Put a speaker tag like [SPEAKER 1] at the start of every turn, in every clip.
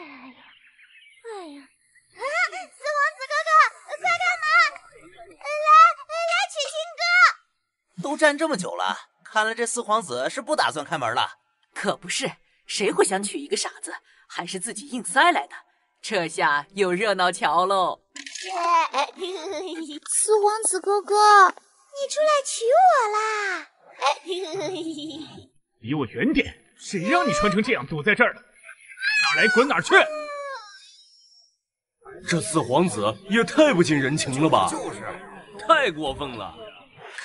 [SPEAKER 1] 哎呀，哎呀！啊，四皇子哥哥，快开门！来，来娶亲哥！
[SPEAKER 2] 都站这么久了，看来这四皇子是不打算开门了。
[SPEAKER 3] 可不是，谁会想娶一个傻子？还是自己硬塞来的？这下有热闹瞧喽！
[SPEAKER 1] 四皇子哥哥，你出来娶我啦！
[SPEAKER 4] 离我远点！谁让你穿成这样躲在这儿的？哪来滚哪去！
[SPEAKER 5] 这四皇子也太不近人情了吧！
[SPEAKER 2] 就是，
[SPEAKER 5] 太过分了！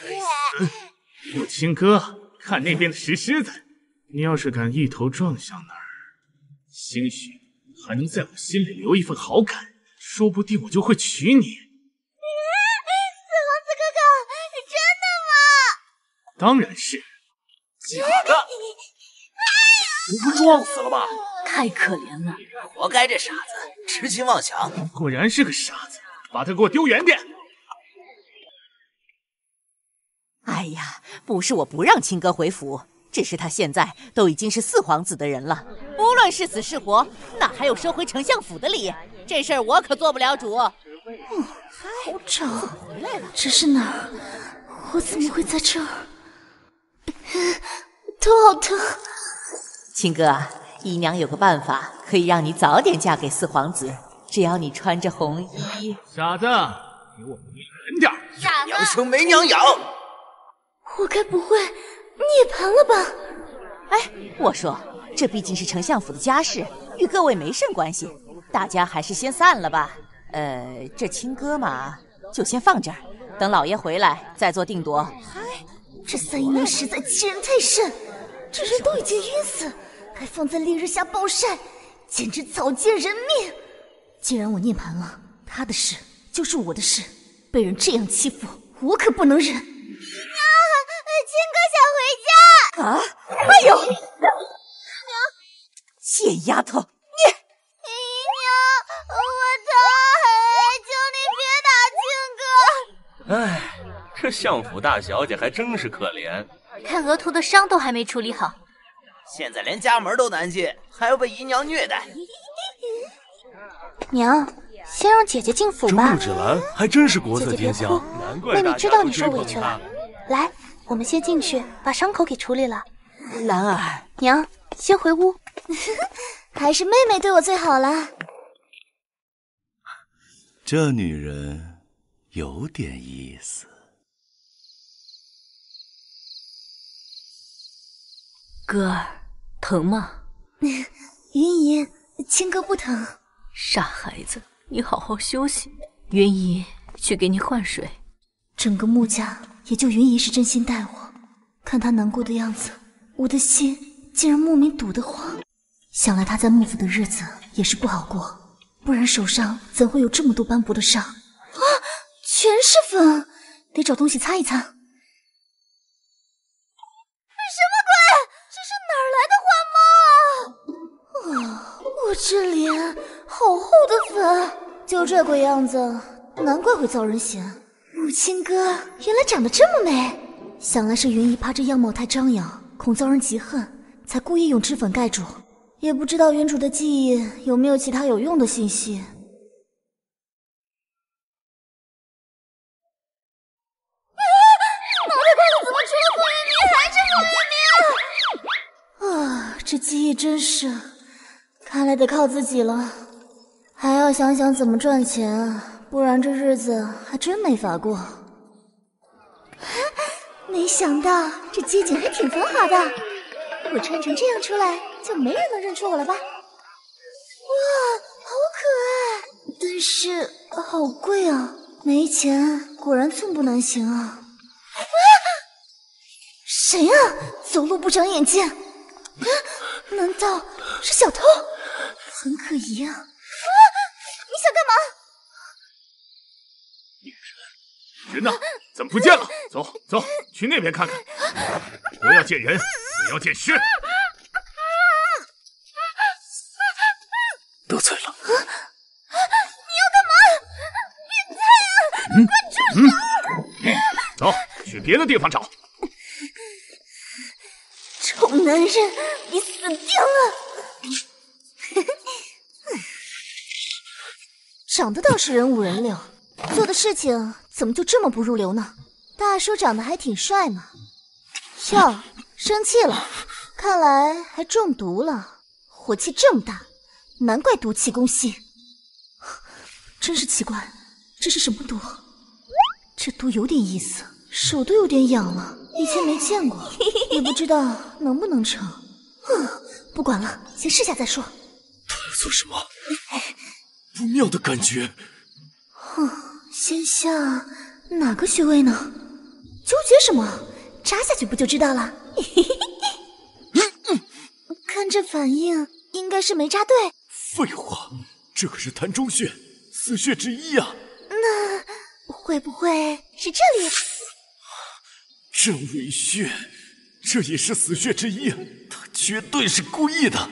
[SPEAKER 4] 该死！我亲哥，看那边的石狮子，你要是敢一头撞向那儿，兴许还能在我心里留一份好感，说不定我就会娶你。
[SPEAKER 1] 四皇子哥哥，真的吗？
[SPEAKER 4] 当然是。
[SPEAKER 5] 假的！不会撞死了吧？
[SPEAKER 3] 太可怜了，
[SPEAKER 2] 活该这傻子痴心妄想。
[SPEAKER 4] 果然是个傻子，把他给我丢远点！
[SPEAKER 3] 哎呀，不是我不让亲哥回府，只是他现在都已经是四皇子的人了，无论是死是活，哪还有收回丞相府的理？这事儿我可做不了主。
[SPEAKER 1] 嗯，好吵，回来了，这是哪儿？我怎么会在这儿？头好疼。
[SPEAKER 3] 亲哥，姨娘有个办法，可以让你早点嫁给四皇子。只要你穿着红衣。
[SPEAKER 4] 傻子，给我离远点！
[SPEAKER 2] 傻娘生没娘养。
[SPEAKER 1] 我该不会涅槃了吧？
[SPEAKER 3] 哎，我说，这毕竟是丞相府的家事，与各位没甚关系。大家还是先散了吧。呃，这亲哥嘛，就先放这儿，等老爷回来再做定夺。
[SPEAKER 1] 嗨，这三姨娘实在欺人太甚，这人都已经晕死。还放在烈日下暴晒，简直草菅人命！既然我涅槃了，他的事就是我的事。被人这样欺负，我可不能忍。娘，青哥想回家。
[SPEAKER 3] 啊！哎呦，娘，贱丫头，你！
[SPEAKER 1] 姨娘，我疼，求你别打亲哥。
[SPEAKER 5] 哎，这相府大小姐还真是可怜，
[SPEAKER 1] 看额头的伤都还没处理好。
[SPEAKER 2] 现在连家门都难进，还要被姨娘虐待。
[SPEAKER 1] 娘，先让姐姐进府吧。
[SPEAKER 5] 这木芷兰还真是国色天香，
[SPEAKER 1] 难怪妹妹知道你受委屈了。来，我们先进去把伤口给处理了。
[SPEAKER 3] 兰儿，
[SPEAKER 1] 娘，先回屋。还是妹妹对我最好了。
[SPEAKER 6] 这女人有点意思。
[SPEAKER 3] 哥儿，疼吗？
[SPEAKER 1] 云姨，青哥不疼。
[SPEAKER 3] 傻孩子，你好好休息。云姨去给你换水。
[SPEAKER 1] 整个穆家也就云姨是真心待我。看她难过的样子，我的心竟然莫名堵得慌。想来她在穆府的日子也是不好过，不然手上怎会有这么多斑驳的伤？啊，全是粉，得找东西擦一擦。我这脸好厚的粉，就这鬼样子，难怪会遭人嫌。母亲哥原来长得这么美，想来是云姨怕这样貌太张扬，恐遭人嫉恨，才故意用脂粉盖住。也不知道原主的记忆有没有其他有用的信息。脑袋瓜里怎么除了傅云明还是傅云明？啊，这记忆真是……看来得靠自己了，还要想想怎么赚钱，不然这日子还真没法过。没想到这街景还挺繁华的，我穿成这样出来，就没人能认出我了吧？哇，好可爱！但是好贵啊，没钱果然寸步难行啊！谁啊？走路不长眼睛？难道是小偷？很可疑啊！啊！你想干嘛？
[SPEAKER 4] 女人，人呢？怎么不见了？走走，去那边看看。不要见人，死要见尸。
[SPEAKER 5] 得罪了。
[SPEAKER 1] 你要干嘛？变态啊！快住手！
[SPEAKER 4] 走去别的地方找。
[SPEAKER 1] 臭男人，你死定了！长得倒是人五人六，做的事情怎么就这么不入流呢？大叔长得还挺帅嘛。哟，生气了，看来还中毒了，火气这么大，难怪毒气攻心。真是奇怪，这是什么毒？这毒有点意思，手都有点痒了，以前没见过，也不知道能不能成。嗯，不管了，先试下再说。
[SPEAKER 5] 他要做什么？不妙的感觉。
[SPEAKER 1] 哼，先下哪个穴位呢？纠结什么？扎下去不就知道了？看这反应，应该是没扎对。
[SPEAKER 5] 废话，这可是潭中穴，死穴之一啊。
[SPEAKER 1] 那会不会是这里？
[SPEAKER 5] 镇尾穴，这也是死穴之一，他绝对是故意的。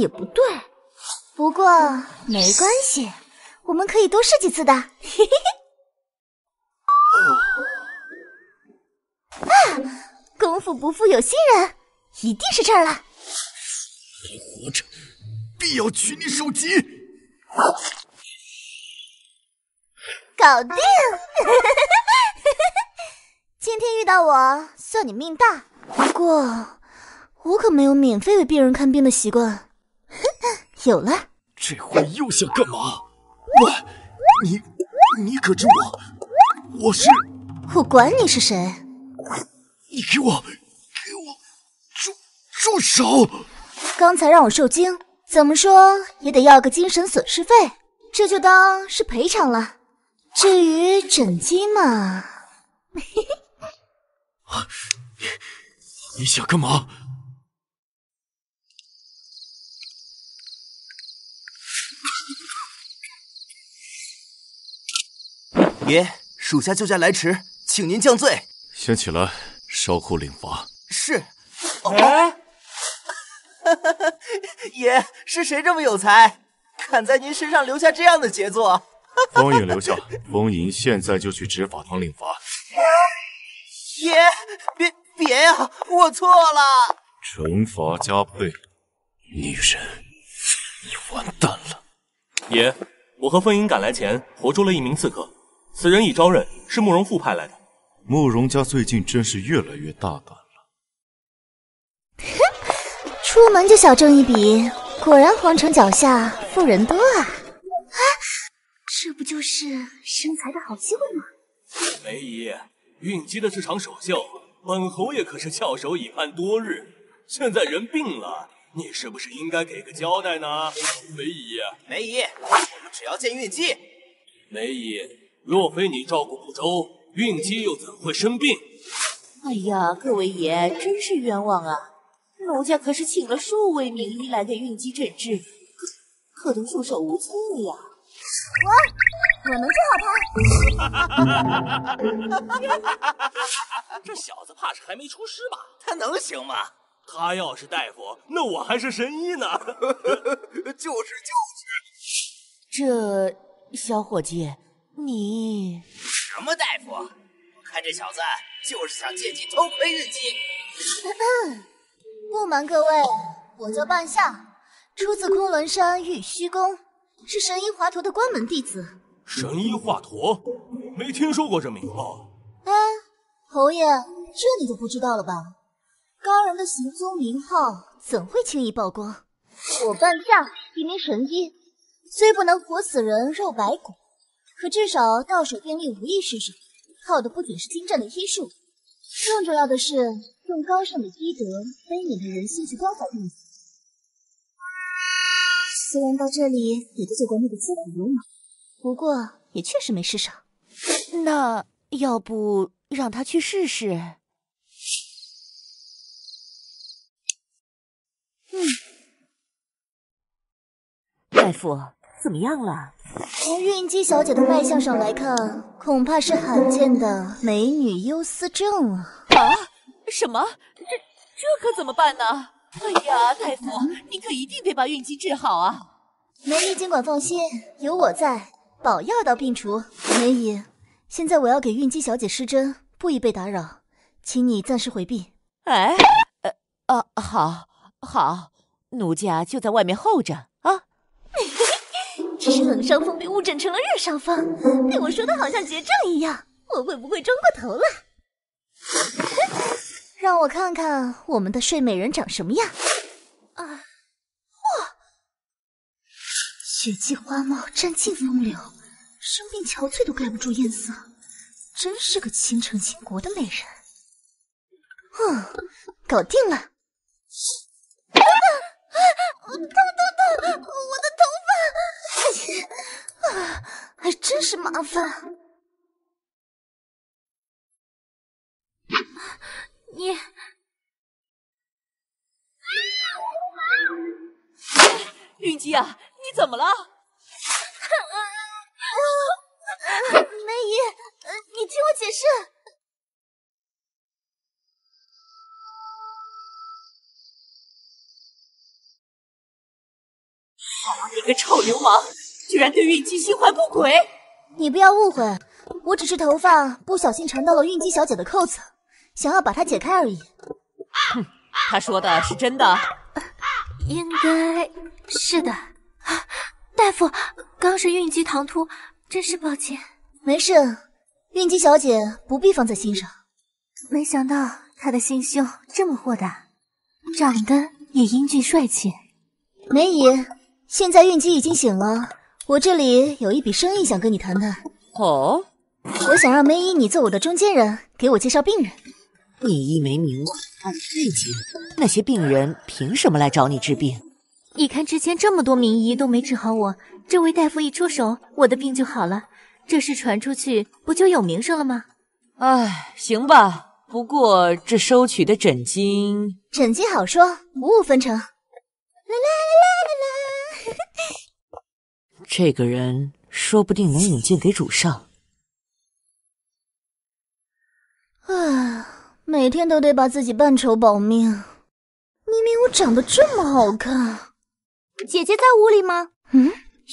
[SPEAKER 1] 也不对，不过没关系，我们可以多试几次的。嘿嘿嘿。啊，功夫不负有心人，一定是这儿了。
[SPEAKER 5] 还活着，必要取你首级。
[SPEAKER 1] 搞定！今天遇到我，算你命大。不过。我可没有免费为病人看病的习惯。有了，
[SPEAKER 5] 这回又想干嘛？喂，你你可知我？我是……
[SPEAKER 1] 我管你是谁！
[SPEAKER 5] 你给我给我住住手！
[SPEAKER 1] 刚才让我受惊，怎么说也得要个精神损失费，这就当是赔偿了。至于整金嘛，嘿
[SPEAKER 5] 嘿。你想干嘛？
[SPEAKER 2] 爷，属下救驾来迟，请您降罪。
[SPEAKER 6] 先起来，稍后领罚。
[SPEAKER 2] 是。哎，爷，是谁这么有才，敢在您身上留下这样的杰作？
[SPEAKER 6] 风影留下，风影现在就去执法堂领罚。
[SPEAKER 2] 爷，别别呀，我错了。
[SPEAKER 6] 惩罚加倍。女人，你完蛋了。
[SPEAKER 7] 爷，我和风影赶来前，活捉了一名刺客。此人已招认，是慕容复派来的。
[SPEAKER 6] 慕容家最近真是越来越大胆了。
[SPEAKER 1] 哼，出门就小挣一笔，果然皇城脚下富人多啊！啊，这不就是生财的好机会吗？
[SPEAKER 7] 梅姨，运姬的这场首秀，本侯爷可是翘首以盼多日。现在人病了，你是不是应该给个交代呢？梅姨，
[SPEAKER 2] 梅姨，我们只要见运姬。
[SPEAKER 7] 梅姨。若非你照顾不周，孕姬又怎会生病？
[SPEAKER 3] 哎呀，各位爷，真是冤枉啊！奴家可是请了数位名医来给孕姬诊治，可可都束手无策呀！
[SPEAKER 1] 我，我能治好
[SPEAKER 7] 他。这小子怕是还没出师吧？
[SPEAKER 2] 他能行吗？
[SPEAKER 7] 他要是大夫，那我还是神医呢。
[SPEAKER 2] 就是就是。
[SPEAKER 3] 这小伙计。你
[SPEAKER 2] 什么大夫？我看这小子就是想借机偷窥日姬。
[SPEAKER 1] 不瞒各位，我叫半夏，出自昆仑山玉虚宫，是神医华佗的关门弟子。
[SPEAKER 7] 神医华佗？没听说过这名号。
[SPEAKER 1] 哎，侯爷，这你就不知道了吧？高人的行踪名号怎会轻易曝光？我半夏，一名神医，虽不能活死人、肉白骨。可至少到手电力无一失手，靠的不仅是精湛的医术，更重要的是用高尚的医德、悲悯的人心去关怀病人。虽然到这里也得罪过那个街头流氓，不过也确实没失手。
[SPEAKER 3] 那要不让他去试试？
[SPEAKER 1] 嗯，
[SPEAKER 3] 大夫怎么样了？
[SPEAKER 1] 从孕姬小姐的脉象上来看，恐怕是罕见的美女忧思症啊！
[SPEAKER 3] 啊？什么？这这可怎么办呢？哎呀，大夫，你可一定得把孕姬治好啊！
[SPEAKER 1] 梅姨尽管放心，有我在，保药到病除。梅姨，现在我要给孕姬小姐施针，不宜被打扰，请你暂时回避。
[SPEAKER 3] 哎，呃，啊，好，好，奴家就在外面候着啊。
[SPEAKER 1] 是冷伤风被误诊成了热伤风，被我说的好像结症一样，我会不会装过头了？让我看看我们的睡美人长什么样。啊，哇！雪霁花貌，占尽风流，生病憔悴都盖不住艳色，真是个倾城倾国的美人。嗯，搞定了。啊啊！痛痛痛！我的头！啊，还真是麻烦。你，
[SPEAKER 3] 云姬啊，你怎么了？
[SPEAKER 1] 梅姨，你听我解释。
[SPEAKER 3] 你个臭流氓，居然对孕姬心怀不轨！
[SPEAKER 1] 你不要误会，我只是头发不小心缠到了孕姬小姐的扣子。想要把它解开而已。
[SPEAKER 3] 哼，他说的是真的？
[SPEAKER 8] 应该是的。啊大夫，刚是孕姬唐突，真是抱歉。
[SPEAKER 1] 没事，孕姬小姐不必放在心上。
[SPEAKER 8] 没想到她的心胸这么豁达，长得也英俊帅气。
[SPEAKER 1] 梅姨，现在孕姬已经醒了，我这里有一笔生意想跟你谈谈。
[SPEAKER 3] 哦，
[SPEAKER 1] 我想让梅姨你做我的中间人，给我介绍病人。
[SPEAKER 3] 你一没名望，二背景，那些病人凭什么来找你治病？
[SPEAKER 8] 你看之前这么多名医都没治好我，这位大夫一出手，我的病就好了。这事传出去，不就有名声了吗？
[SPEAKER 3] 唉，行吧。不过这收取的诊金，
[SPEAKER 1] 诊金好说，五五分成。啦啦啦啦
[SPEAKER 3] 啦！这个人说不定能引荐给主上。
[SPEAKER 1] 啊。每天都得把自己扮丑保命，明明我长得这么好看。
[SPEAKER 8] 姐姐在屋里吗？
[SPEAKER 1] 嗯，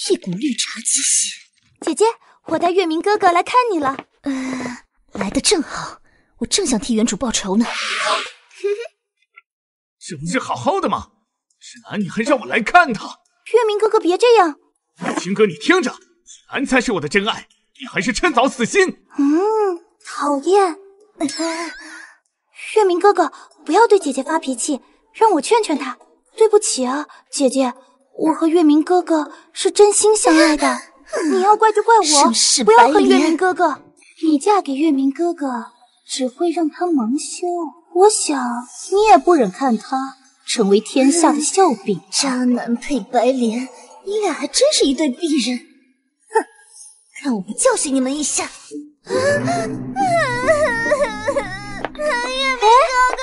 [SPEAKER 1] 一股绿茶气息。
[SPEAKER 8] 姐姐，我带月明哥哥来看你了。
[SPEAKER 1] 呃，来的正好，我正想替原主报仇呢。
[SPEAKER 4] 这不是好好的吗？芷兰，你还让我来看他？
[SPEAKER 8] 月明哥哥，别这样。
[SPEAKER 4] 青哥，你听着，芷兰才是我的真爱，你还是趁早死心。
[SPEAKER 8] 嗯，讨厌。月明哥哥，不要对姐姐发脾气，让我劝劝她。对不起啊，姐姐，我和月明哥哥是真心相爱的，你要怪就怪我，不要恨月明哥哥。你嫁给月明哥哥，只会让他蒙羞。我想你也不忍看他成为天下的笑柄。
[SPEAKER 1] 渣男配白莲，你俩还真是一对璧人。哼，看我不教训你们一下！月明哥哥，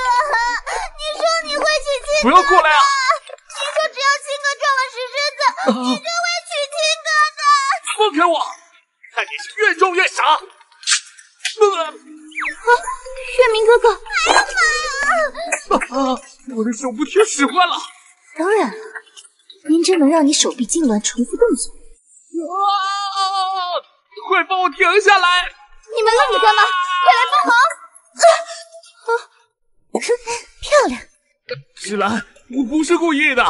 [SPEAKER 1] 你说你会娶亲
[SPEAKER 4] 哥，不要过来啊！
[SPEAKER 1] 你说只要亲哥撞了石狮子，你就会娶亲哥哥。
[SPEAKER 4] 放开我！看你是越撞越傻。
[SPEAKER 8] 啊！月明哥哥，
[SPEAKER 1] 哎呀妈
[SPEAKER 4] 呀！啊！我的手不听使唤了。
[SPEAKER 1] 当然了，您真能让你手臂痉挛，重复动作。
[SPEAKER 4] 啊！快帮我停下来！
[SPEAKER 1] 你们愣着干嘛？快来帮忙！啊啊漂亮，
[SPEAKER 4] 芷兰，我不是故意的。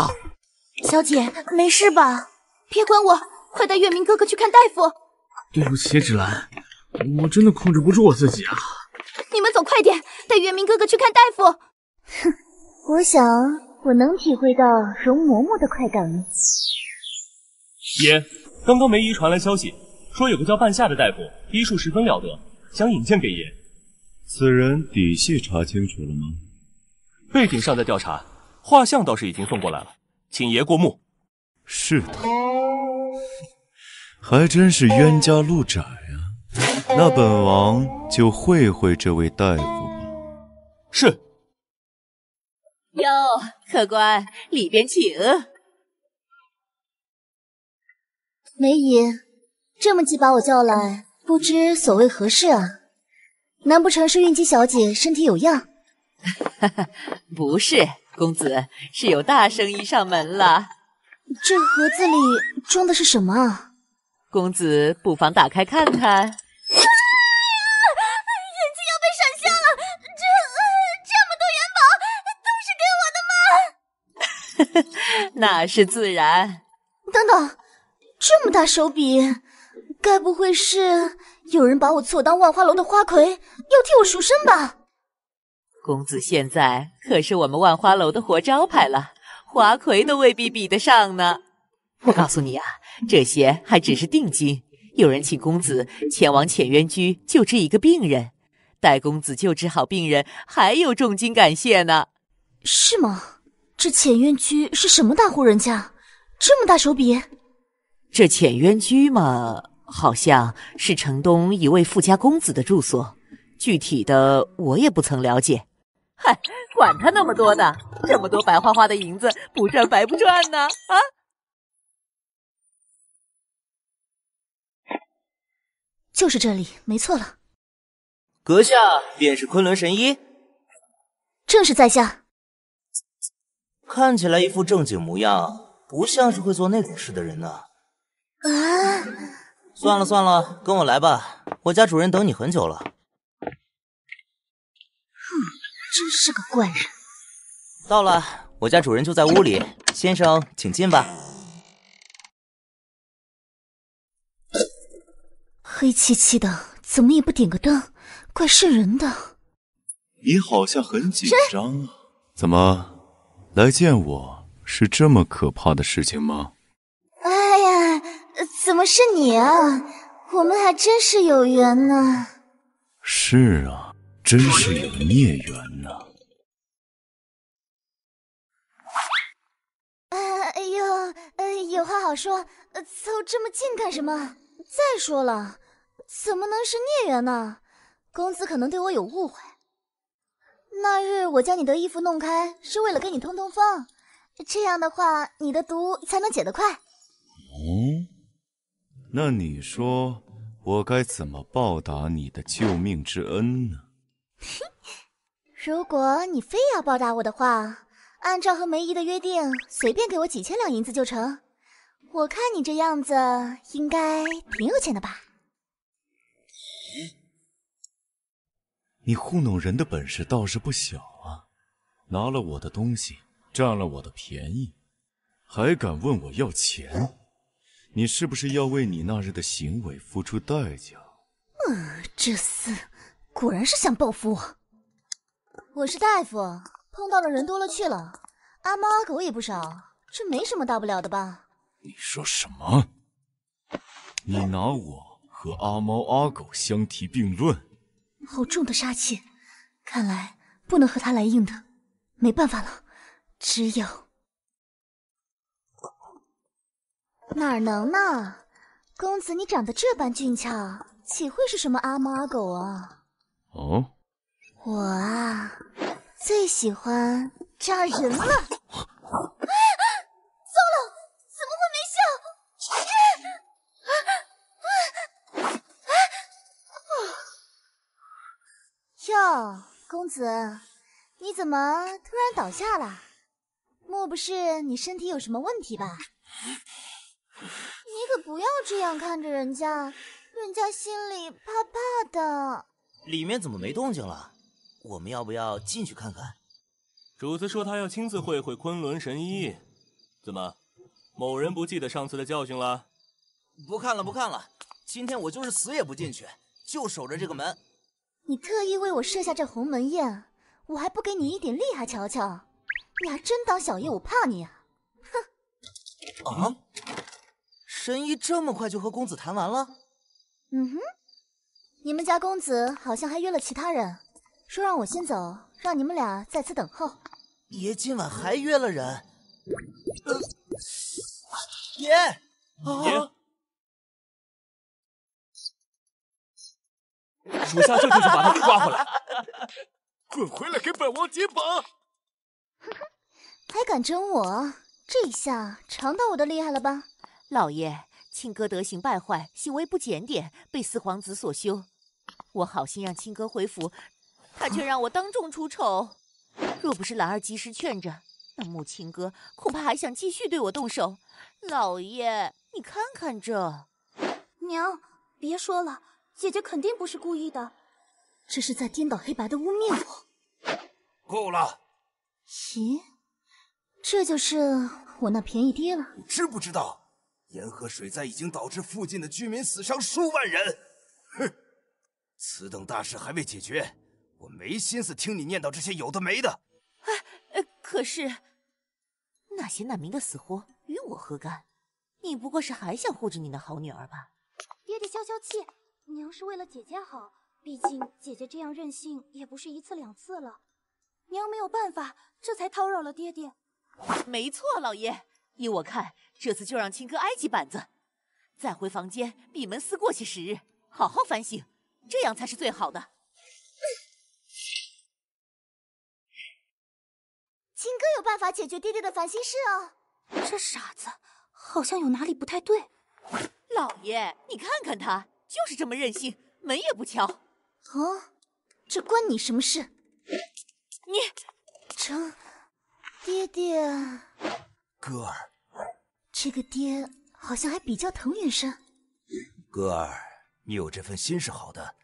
[SPEAKER 8] 小姐，没事吧？别管我，快带月明哥哥去看大夫。
[SPEAKER 4] 对不起，芷兰，我真的控制不住我自己啊。
[SPEAKER 8] 你们走快点，带月明哥哥去看大夫。
[SPEAKER 1] 哼，我想我能体会到容嬷嬷的快感了。
[SPEAKER 7] 爷，刚刚梅姨传来消息，说有个叫半夏的大夫，医术十分了得，想引荐给爷。
[SPEAKER 6] 此人底细查清楚了吗？
[SPEAKER 7] 背景尚在调查，画像倒是已经送过来了，请爷过目。
[SPEAKER 6] 是的，还真是冤家路窄呀。那本王就会会这位大夫吧。
[SPEAKER 7] 是。
[SPEAKER 3] 哟，客官，里边请。
[SPEAKER 1] 梅姨，这么急把我叫来，不知所谓何事啊？难不成是运姬小姐身体有恙？
[SPEAKER 3] 不是，公子是有大生意上门了。
[SPEAKER 1] 这盒子里装的是什么啊？
[SPEAKER 3] 公子不妨打开看看。那是自然。
[SPEAKER 1] 等等，这么大手笔，该不会是有人把我错当万花楼的花魁，要替我赎身吧？
[SPEAKER 3] 公子现在可是我们万花楼的活招牌了，花魁都未必比得上呢。我告诉你啊，这些还只是定金。有人请公子前往浅渊居救治一个病人，待公子救治好病人，还有重金感谢呢。
[SPEAKER 1] 是吗？这浅渊居是什么大户人家？这么大手笔？
[SPEAKER 3] 这浅渊居嘛，好像是城东一位富家公子的住所，具体的我也不曾了解。嗨，管他那么多呢，这么多白花花的银子，不赚白不赚呢！啊，
[SPEAKER 1] 就是这里，没错了。
[SPEAKER 2] 阁下便是昆仑神医，
[SPEAKER 1] 正是在下。
[SPEAKER 2] 看起来一副正经模样，不像是会做那种事的人呢。
[SPEAKER 1] 啊！
[SPEAKER 2] 算了算了，跟我来吧，我家主人等你很久了。
[SPEAKER 1] 哼真是个怪人。
[SPEAKER 2] 到了，我家主人就在屋里，先生请进吧。
[SPEAKER 1] 黑漆漆的，怎么也不点个灯，怪瘆人的。
[SPEAKER 6] 你好像很紧张啊？怎么，来见我是这么可怕的事情吗？
[SPEAKER 1] 哎呀，怎么是你啊？我们还真是有缘呢。
[SPEAKER 6] 是啊。真是有孽缘呢！
[SPEAKER 1] 哎呦，呃，有话好说，凑这么近干什么？再说了，怎么能是孽缘呢？公子可能对我有误会。那日我将你的衣服弄开，是为了给你通通风，这样的话，你的毒才能解得快。
[SPEAKER 6] 嗯，那你说我该怎么报答你的救命之恩呢？
[SPEAKER 1] 如果你非要报答我的话，按照和梅姨的约定，随便给我几千两银子就成。我看你这样子，应该挺有钱的吧？
[SPEAKER 6] 你糊弄人的本事倒是不小啊！拿了我的东西，占了我的便宜，还敢问我要钱？你是不是要为你那日的行为付出代价？
[SPEAKER 1] 嗯，这厮。果然是想报复我。我是大夫，碰到的人多了去了，阿猫阿狗也不少，这没什么大不了的吧？
[SPEAKER 6] 你说什么？你拿我和阿猫阿狗相提并论？
[SPEAKER 1] 好重的杀气，看来不能和他来硬的。没办法了，只有……哪能呢？公子你长得这般俊俏，岂会是什么阿猫阿狗啊？
[SPEAKER 6] 哦，
[SPEAKER 1] 我啊，最喜欢扎人了 怎么会没效？哟，公子，你怎么突然倒下了？莫不是你身体有什么问题吧？你可不要这样看着人家，人家心里怕怕的。
[SPEAKER 2] 里面怎么没动静了？我们要不要进去看看？
[SPEAKER 7] 主子说他要亲自会会昆仑神医。怎么，某人不记得上次的教训了？
[SPEAKER 2] 不看了，不看了。今天我就是死也不进去，就守着这个门。
[SPEAKER 1] 你特意为我设下这鸿门宴，我还不给你一点厉害瞧瞧？你还真当小爷我怕你啊？
[SPEAKER 2] 哼！啊！神医这么快就和公子谈完了？
[SPEAKER 1] 嗯哼。你们家公子好像还约了其他人，说让我先走，让你们俩在此等候。
[SPEAKER 2] 爷今晚还约了人。呃爷，
[SPEAKER 7] 爷，属下这就去把他给抓回来。
[SPEAKER 5] 滚回来给本王解绑！
[SPEAKER 1] 哼哼，还敢整我？这下尝到我的厉害了吧？
[SPEAKER 3] 老爷，亲哥德行败坏，行为不检点，被四皇子所休。我好心让亲哥回府，他却让我当众出丑。若不是兰儿及时劝着，那穆亲哥恐怕还想继续对我动手。老爷，你看看这……
[SPEAKER 8] 娘，别说了，姐姐肯定不是故意的，
[SPEAKER 1] 这是在颠倒黑白的污蔑我。
[SPEAKER 5] 够了！
[SPEAKER 1] 咦，这就是我那便宜爹了。
[SPEAKER 5] 你知不知道，沿河水灾已经导致附近的居民死伤数万人？哼，此等大事还未解决，我没心思听你念叨这些有的没的。
[SPEAKER 3] 哎，呃，可是那些难民的死活与我何干？你不过是还想护着你那好女儿吧？
[SPEAKER 8] 爹爹消消气，娘是为了姐姐好，毕竟姐姐这样任性也不是一次两次了。娘没有办法，这才叨扰了爹爹。
[SPEAKER 3] 没错，老爷，依我看，这次就让亲哥挨几板子，再回房间闭门思过些时日，好好反省，这样才是最好的。
[SPEAKER 1] 亲哥有办法解决爹爹的烦心事哦。
[SPEAKER 8] 这傻子好像有哪里不太对。
[SPEAKER 3] 老爷，你看看他，就是这么任性，门也不敲。
[SPEAKER 1] 哦，这关你什么事？
[SPEAKER 3] 你，
[SPEAKER 1] 成，爹爹，
[SPEAKER 5] 歌儿，
[SPEAKER 1] 这个爹好像还比较疼云山。
[SPEAKER 5] 歌儿，你有这份心是好的，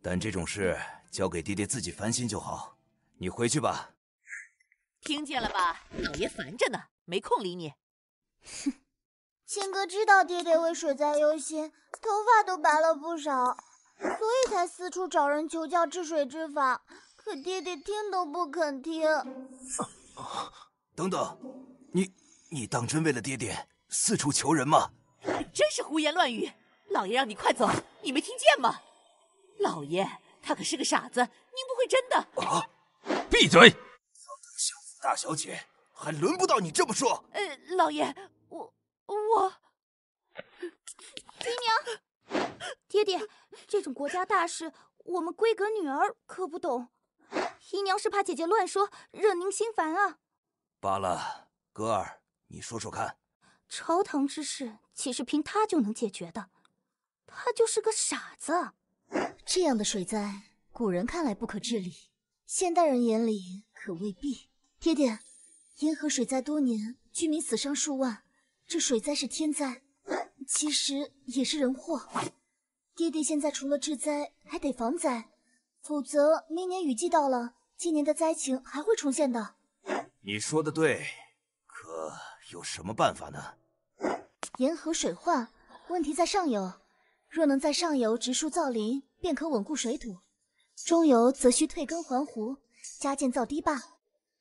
[SPEAKER 5] 但这种事交给爹爹自己烦心就好。你回去吧。
[SPEAKER 3] 听见了吧，老爷烦着呢，没空理你。
[SPEAKER 1] 哼，亲哥知道爹爹为水灾忧心，头发都白了不少，所以才四处找人求教治水之法。可爹爹听都不肯听。
[SPEAKER 5] 等等，你你当真为了爹爹四处求人吗？
[SPEAKER 3] 真是胡言乱语！老爷让你快走，你没听见吗？老爷他可是个傻子，您不会真的？
[SPEAKER 5] 啊！闭嘴！相府大小姐，还轮不到你这么说。
[SPEAKER 3] 呃，老爷，我我
[SPEAKER 8] 姨娘，爹爹，这种国家大事，我们闺阁女儿可不懂。姨娘是怕姐姐乱说，惹您心烦啊。
[SPEAKER 5] 罢了，歌儿，你说说看。
[SPEAKER 8] 朝堂之事岂是凭他就能解决的？他就是个傻子。
[SPEAKER 1] 这样的水灾，古人看来不可治理，现代人眼里可未必。爹爹，沿河水灾多年，居民死伤数万，这水灾是天灾，其实也是人祸。爹爹现在除了治灾，还得防灾。否则，明年雨季到了，今年的灾情还会重现的。
[SPEAKER 5] 你说的对，可有什么办法呢？
[SPEAKER 1] 沿河水患，问题在上游。若能在上游植树造林，便可稳固水土；中游则需退耕还湖，加建造堤坝。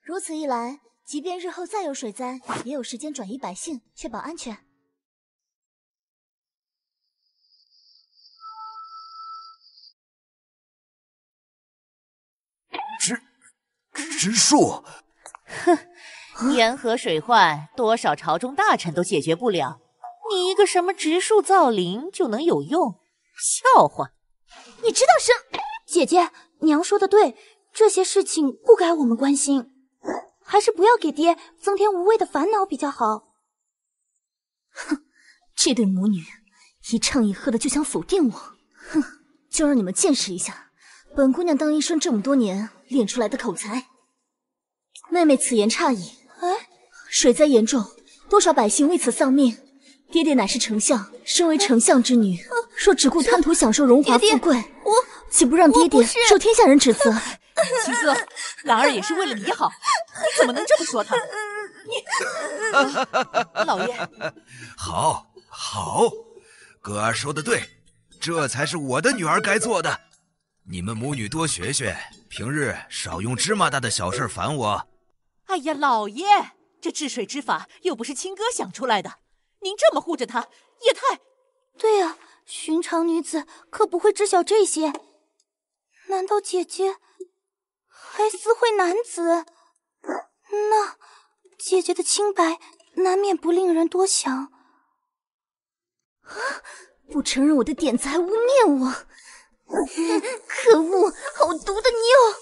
[SPEAKER 1] 如此一来，即便日后再有水灾，也有时间转移百姓，确保安全。
[SPEAKER 5] 植植树，
[SPEAKER 3] 哼，沿河水患，多少朝中大臣都解决不了，你一个什么植树造林就能有用？笑话！
[SPEAKER 1] 你知道什？
[SPEAKER 8] 姐姐，娘说的对，这些事情不该我们关心，还是不要给爹增添无谓的烦恼比较好。
[SPEAKER 1] 哼，这对母女一唱一和的就想否定我，哼，就让你们见识一下本姑娘当医生这么多年练出来的口才。妹妹此言差矣。
[SPEAKER 8] 哎，
[SPEAKER 1] 水灾严重，多少百姓为此丧命。爹爹乃是丞相，身为丞相之女，若只顾贪图享受荣华富贵，
[SPEAKER 8] 我
[SPEAKER 1] 岂不让爹爹受天下人指责？
[SPEAKER 3] 七哥，兰儿也是为了你好，你怎么能这么说他？你，老爷，
[SPEAKER 5] 好，好，哥儿说的对，这才是我的女儿该做的。你们母女多学学，平日少用芝麻大的小事烦我。
[SPEAKER 3] 哎呀，老爷，这治水之法又不是亲哥想出来的。您这么护着他，也太……
[SPEAKER 8] 对呀，寻常女子可不会知晓这些。难道姐姐还私会男子？那姐姐的清白难免不令人多想。
[SPEAKER 1] 啊！不承认我的点子还污蔑我，可恶，好毒的妞！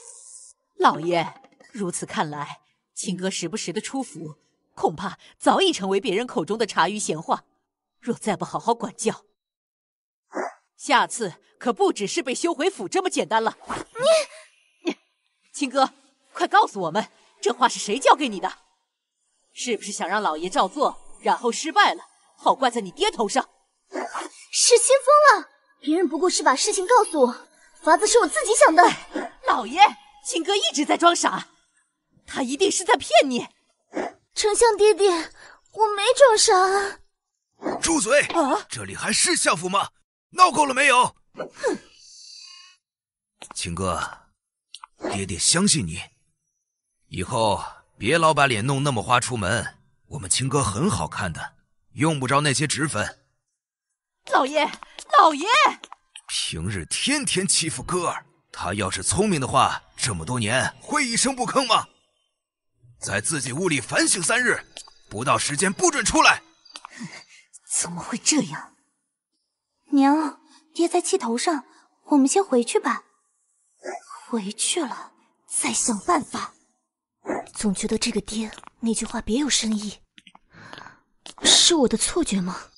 [SPEAKER 3] 老爷，如此看来，青哥时不时的出府。恐怕早已成为别人口中的茶余闲话。若再不好好管教，下次可不只是被休回府这么简单了。你，青哥，快告诉我们，这话是谁教给你的？是不是想让老爷照做，然后失败了，好怪在你爹头上？
[SPEAKER 1] 是清风了！别人不过是把事情告诉我，法子是我自己想的。
[SPEAKER 3] 老爷，青哥一直在装傻，他一定是在骗你。
[SPEAKER 1] 丞相爹爹，我没装傻。
[SPEAKER 5] 住嘴！啊，这里还是相府吗？闹够了没有？哼！青哥，爹爹相信你，以后别老把脸弄那么花出门。我们青哥很好看的，用不着那些脂粉。
[SPEAKER 3] 老爷，老爷，
[SPEAKER 5] 平日天天欺负哥儿，他要是聪明的话，这么多年会一声不吭吗？在自己屋里反省三日，不到时间不准出来。
[SPEAKER 3] 怎么会这样？
[SPEAKER 9] 娘，爹在气头上，我们先回去吧。回去了
[SPEAKER 1] 再想办法。总觉得这个爹那句话别有深意，是我的错觉吗？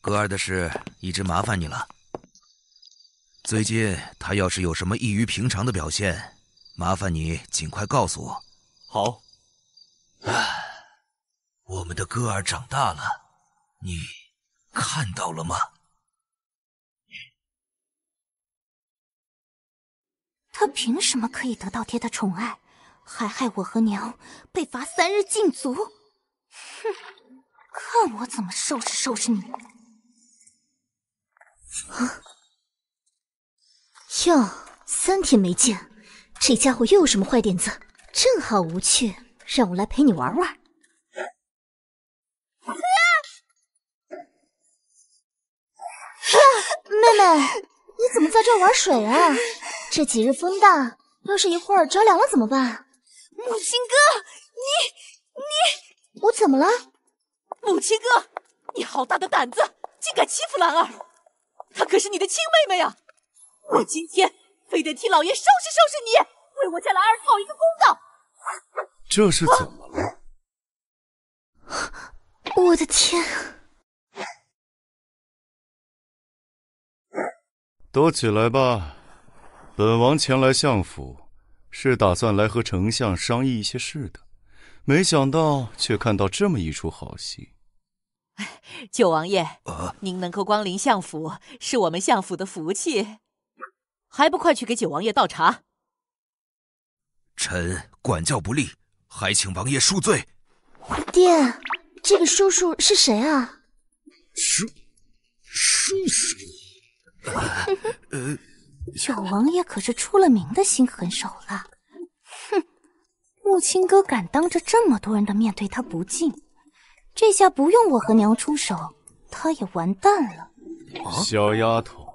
[SPEAKER 5] 歌儿的事一直麻烦你了。最近他要是有什么异于平常的表现，麻烦你尽快告诉我。
[SPEAKER 7] 好。
[SPEAKER 5] 唉，我们的歌儿长大了，你看到了吗？
[SPEAKER 9] 他凭什么可以得到爹的宠爱，还害我和娘被罚三日禁足？哼，看我怎么收拾收拾你！
[SPEAKER 1] 啊！哟，三天没见，这家伙又有什么坏点子？正好无趣，让我来陪你玩玩。妹妹，你怎么在这玩水啊？这几日风大，要是一会儿着凉了怎么办？
[SPEAKER 9] 母亲哥，你你
[SPEAKER 1] 我怎么了？
[SPEAKER 3] 母亲哥，你好大的胆子，竟敢欺负兰儿！她可是你的亲妹妹呀！我今天非得替老爷收拾收拾你，为我家兰儿讨一个公道。
[SPEAKER 6] 这是怎么了？
[SPEAKER 1] 我的天！
[SPEAKER 6] 都起来吧，本王前来相府是打算来和丞相商议一些事的，没想到却看到这么一出好戏。
[SPEAKER 3] 九王爷，您能够光临相府，是我们相府的福气。还不快去给九王爷倒茶！
[SPEAKER 5] 臣管教不力，还请王爷恕罪。
[SPEAKER 1] 爹，这个叔叔是谁啊？
[SPEAKER 6] 叔，叔叔。
[SPEAKER 9] 呃，九王爷可是出了名的心狠手辣。哼，木青哥敢当着这么多人的面对他不敬，这下不用我和娘出手，他也完蛋了。
[SPEAKER 6] 小丫头。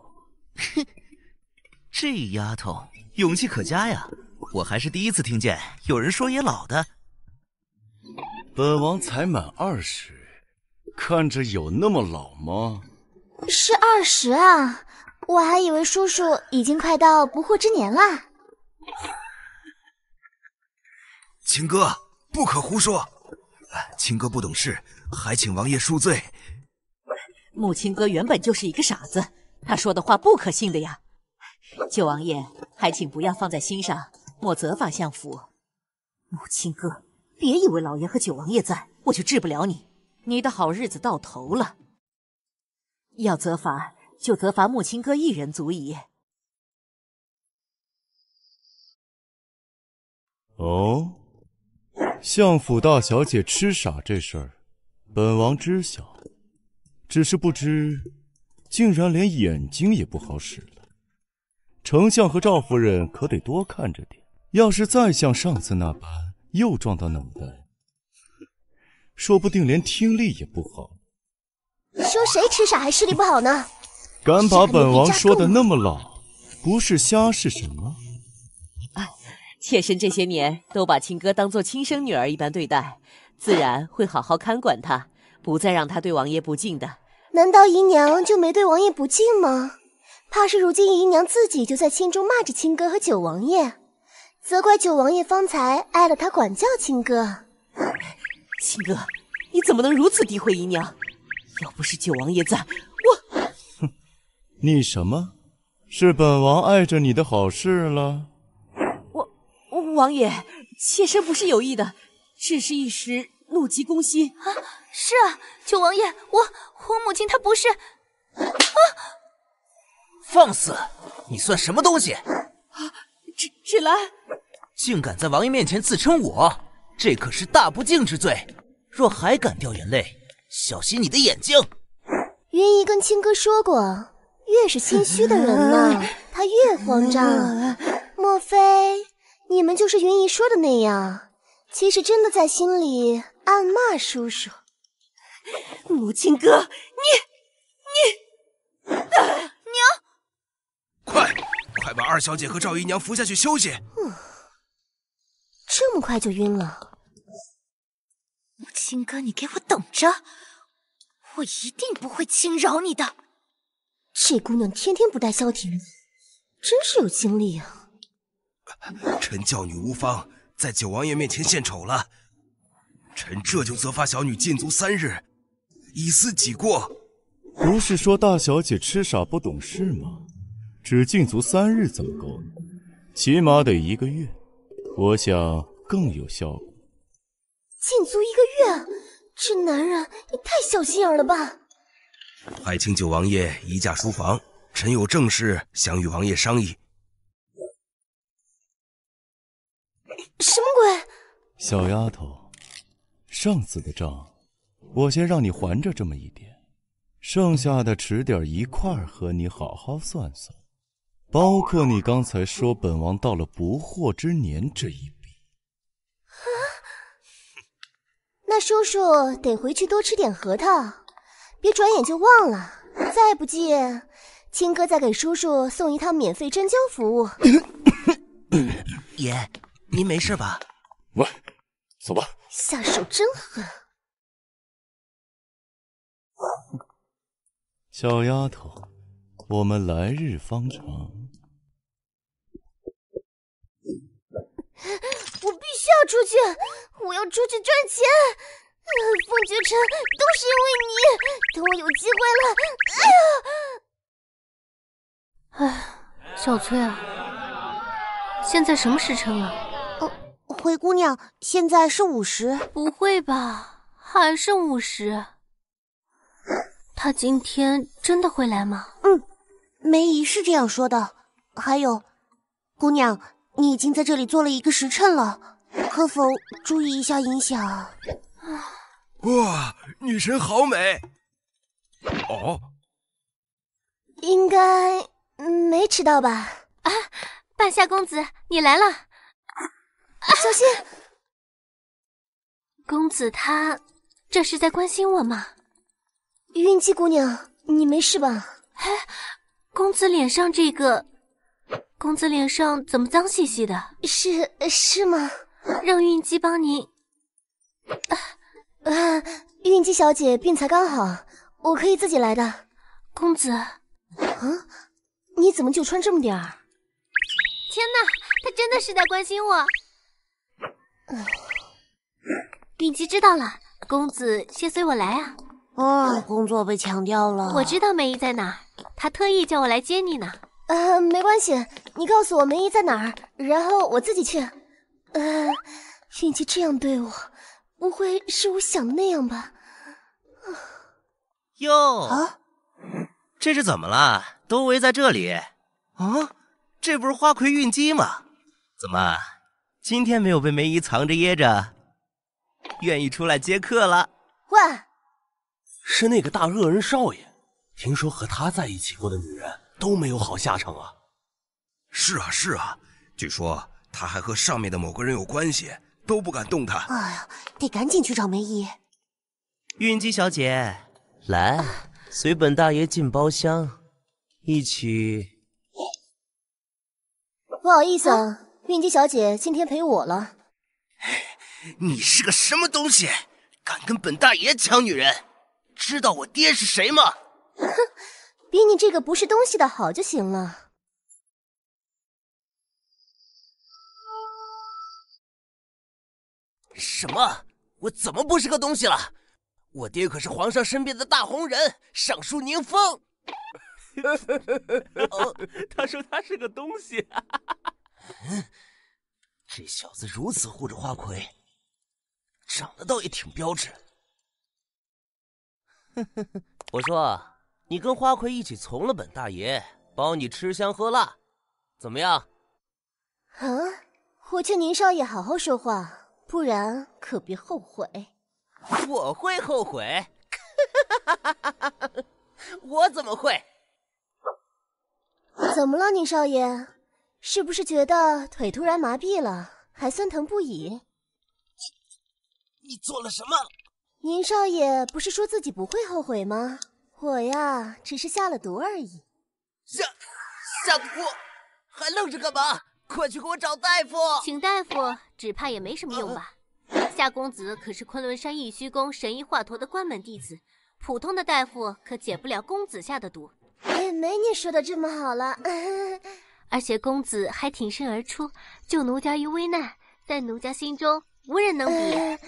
[SPEAKER 2] 哼。这丫头勇气可嘉呀！我还是第一次听见有人说爷老的。
[SPEAKER 6] 本王才满二十，看着有那么老吗？
[SPEAKER 1] 是二十啊，我还以为叔叔已经快到不惑之年了。
[SPEAKER 5] 青哥，不可胡说！青哥不懂事，还请王爷恕罪。
[SPEAKER 3] 木青哥原本就是一个傻子，他说的话不可信的呀。九王爷，还请不要放在心上，莫责罚相府。母亲哥，别以为老爷和九王爷在，我就治不了你。你的好日子到头了。要责罚，就责罚木青哥一人足矣。
[SPEAKER 6] 哦，相府大小姐痴傻这事儿，本王知晓，只是不知，竟然连眼睛也不好使了。丞相和赵夫人可得多看着点，要是再像上次那般又撞到脑袋，说不定连听力也不好。
[SPEAKER 1] 说谁痴傻还视力不好呢？
[SPEAKER 6] 敢把本王说的那么老，不是瞎是什么？
[SPEAKER 3] 哎，妾身这些年都把亲哥当做亲生女儿一般对待，自然会好好看管她，不再让她对王爷不敬的。
[SPEAKER 1] 难道姨娘就没对王爷不敬吗？怕是如今姨娘自己就在心中骂着亲哥和九王爷，责怪九王爷方才挨了他管教亲哥。
[SPEAKER 3] 亲哥，你怎么能如此诋毁姨娘？要不是九王爷在，
[SPEAKER 6] 你什么？是本王碍着你的好事了？
[SPEAKER 3] 王王爷，妾身不是有意的，只是一时怒急攻心
[SPEAKER 9] 啊！是啊，九王爷，我我母亲她不是啊！
[SPEAKER 2] 放肆！你算什么东西？啊，
[SPEAKER 3] 芷芷兰，
[SPEAKER 2] 竟敢在王爷面前自称我，这可是大不敬之罪！若还敢掉眼泪，小心你的眼睛！
[SPEAKER 1] 云姨跟青哥说过，越是心虚的人呢，他越慌张。莫非你们就是云姨说的那样？其实真的在心里暗骂叔叔。
[SPEAKER 3] 母亲哥，你你
[SPEAKER 9] 娘，
[SPEAKER 5] 快快把二小姐和赵姨娘扶下去休息。
[SPEAKER 1] 嗯，这么快就晕了？
[SPEAKER 9] 母亲哥，你给我等着，我一定不会轻饶你的。
[SPEAKER 1] 这姑娘天天不带消停，真是有精力啊！
[SPEAKER 5] 臣教女无方。在九王爷面前献丑了，臣这就责罚小女禁足三日，以思己过。
[SPEAKER 6] 不是说大小姐痴傻不懂事吗？只禁足三日怎么够呢？起码得一个月，我想更有效果。
[SPEAKER 1] 禁足一个月，这男人也太小心眼了吧！
[SPEAKER 5] 还请九王爷移驾书房，臣有正事想与王爷商议。
[SPEAKER 1] 什么鬼？
[SPEAKER 6] 小丫头，上次的账，我先让你还着这么一点，剩下的迟点一块儿和你好好算算，包括你刚才说本王到了不惑之年这一笔。
[SPEAKER 1] 啊！那叔叔得回去多吃点核桃，别转眼就忘了。再不济，青哥再给叔叔送一趟免费针灸服务。
[SPEAKER 2] 爷。您没事吧？
[SPEAKER 6] 喂，走吧。
[SPEAKER 1] 下手真狠，
[SPEAKER 6] 小丫头，我们来日方长。
[SPEAKER 1] 我必须要出去，我要出去赚钱。凤绝尘都是因为你，等我有机
[SPEAKER 10] 会了。哎呀，哎，小翠啊，现在什么时辰了？
[SPEAKER 9] 灰姑娘，现在是午时。
[SPEAKER 10] 不会吧，还剩午时？他今天真的会来吗？
[SPEAKER 9] 嗯，梅姨是这样说的。还有，姑娘，你已经在这里坐了一个时辰了，可否注意一下影响？
[SPEAKER 5] 哇，女神好美！哦，
[SPEAKER 1] 应该没迟到吧？
[SPEAKER 10] 啊，半夏公子，你来了。
[SPEAKER 1] 小心，
[SPEAKER 10] 公子他这是在关心我吗？
[SPEAKER 1] 云姬姑娘，你没事吧？
[SPEAKER 10] 哎，公子脸上这个，公子脸上怎么脏兮兮的？
[SPEAKER 1] 是是吗？
[SPEAKER 10] 让云姬帮您。
[SPEAKER 1] 啊，云姬小姐病才刚好，我可以自己来的。
[SPEAKER 10] 公子，
[SPEAKER 1] 啊，你怎么就穿这么点儿？
[SPEAKER 10] 天哪，他真的是在关心我。云姬知道了，公子先随我来啊！
[SPEAKER 9] 啊，工作被抢掉了。
[SPEAKER 10] 我知道梅姨在哪儿，她特意叫我来接你呢。
[SPEAKER 1] 呃，没关系，你告诉我梅姨在哪儿，然后我自己去。呃，云姬这样对我，不会是我想的那样吧？
[SPEAKER 2] 哟，
[SPEAKER 9] 啊，
[SPEAKER 2] 这是怎么了？都围在这里？啊，这不是花魁运姬吗？怎么？今天没有被梅姨藏着掖着，愿意出来接客了。
[SPEAKER 1] 喂，
[SPEAKER 7] 是那个大恶人少爷，听说和他在一起过的女人都没有好下场啊。
[SPEAKER 5] 是啊，是啊，据说他还和上面的某个人有关系，都不敢动他。
[SPEAKER 9] 哎呀，得赶紧去找梅姨。
[SPEAKER 2] 韵姬小姐，来，随本大爷进包厢，一起。
[SPEAKER 1] 不好意思啊。韵姬小姐今天陪我了。
[SPEAKER 2] 你是个什么东西，敢跟本大爷抢女人？知道我爹是谁吗？
[SPEAKER 1] 哼，比你这个不是东西的好就行了。
[SPEAKER 2] 什么？我怎么不是个东西了？我爹可是皇上身边的大红人，尚书宁风。
[SPEAKER 7] 哦，他说他是个东西。
[SPEAKER 2] 嗯，这小子如此护着花魁，长得倒也挺标致。我说，你跟花魁一起从了本大爷，包你吃香喝辣，怎么样？
[SPEAKER 1] 啊，我劝宁少爷好好说话，不然可别后悔。
[SPEAKER 2] 我会后悔？我怎么会？
[SPEAKER 1] 怎么了，宁少爷？是不是觉得腿突然麻痹了，还酸疼不已？你
[SPEAKER 2] 你做了什么？
[SPEAKER 1] 宁少爷不是说自己不会后悔吗？我呀，只是下了毒而已。
[SPEAKER 2] 下下毒？还愣着干嘛？快去给我找大夫！
[SPEAKER 10] 请大夫，只怕也没什么用吧。夏公子可是昆仑山玉虚宫神医华佗的关门弟子，普通的大夫可解不了公子下的毒。
[SPEAKER 1] 也没你说的这么好了。
[SPEAKER 10] 而且公子还挺身而出，救奴家于危难，在奴家心中无人能比。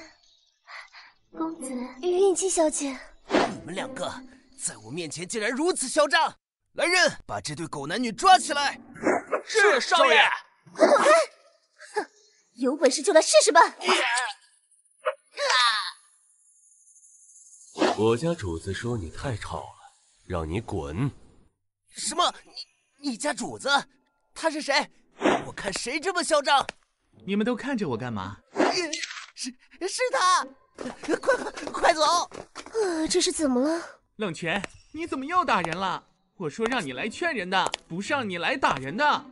[SPEAKER 10] 公子，
[SPEAKER 1] 运姬小姐，
[SPEAKER 2] 你们两个在我面前竟然如此嚣张！来人，把这对狗男女抓起来！
[SPEAKER 7] 是少爷。
[SPEAKER 1] 有本事就来试试吧！
[SPEAKER 7] 我家主子说你太吵了，让你滚。
[SPEAKER 2] 什么？你你家主子？他是谁？我看谁这么嚣张！
[SPEAKER 4] 你们都看着我干嘛？
[SPEAKER 2] 是是他！快快快走！
[SPEAKER 1] 啊，这是怎么了？
[SPEAKER 4] 冷泉，你怎么又打人了？我说让你来劝人的，不是让你来打人的。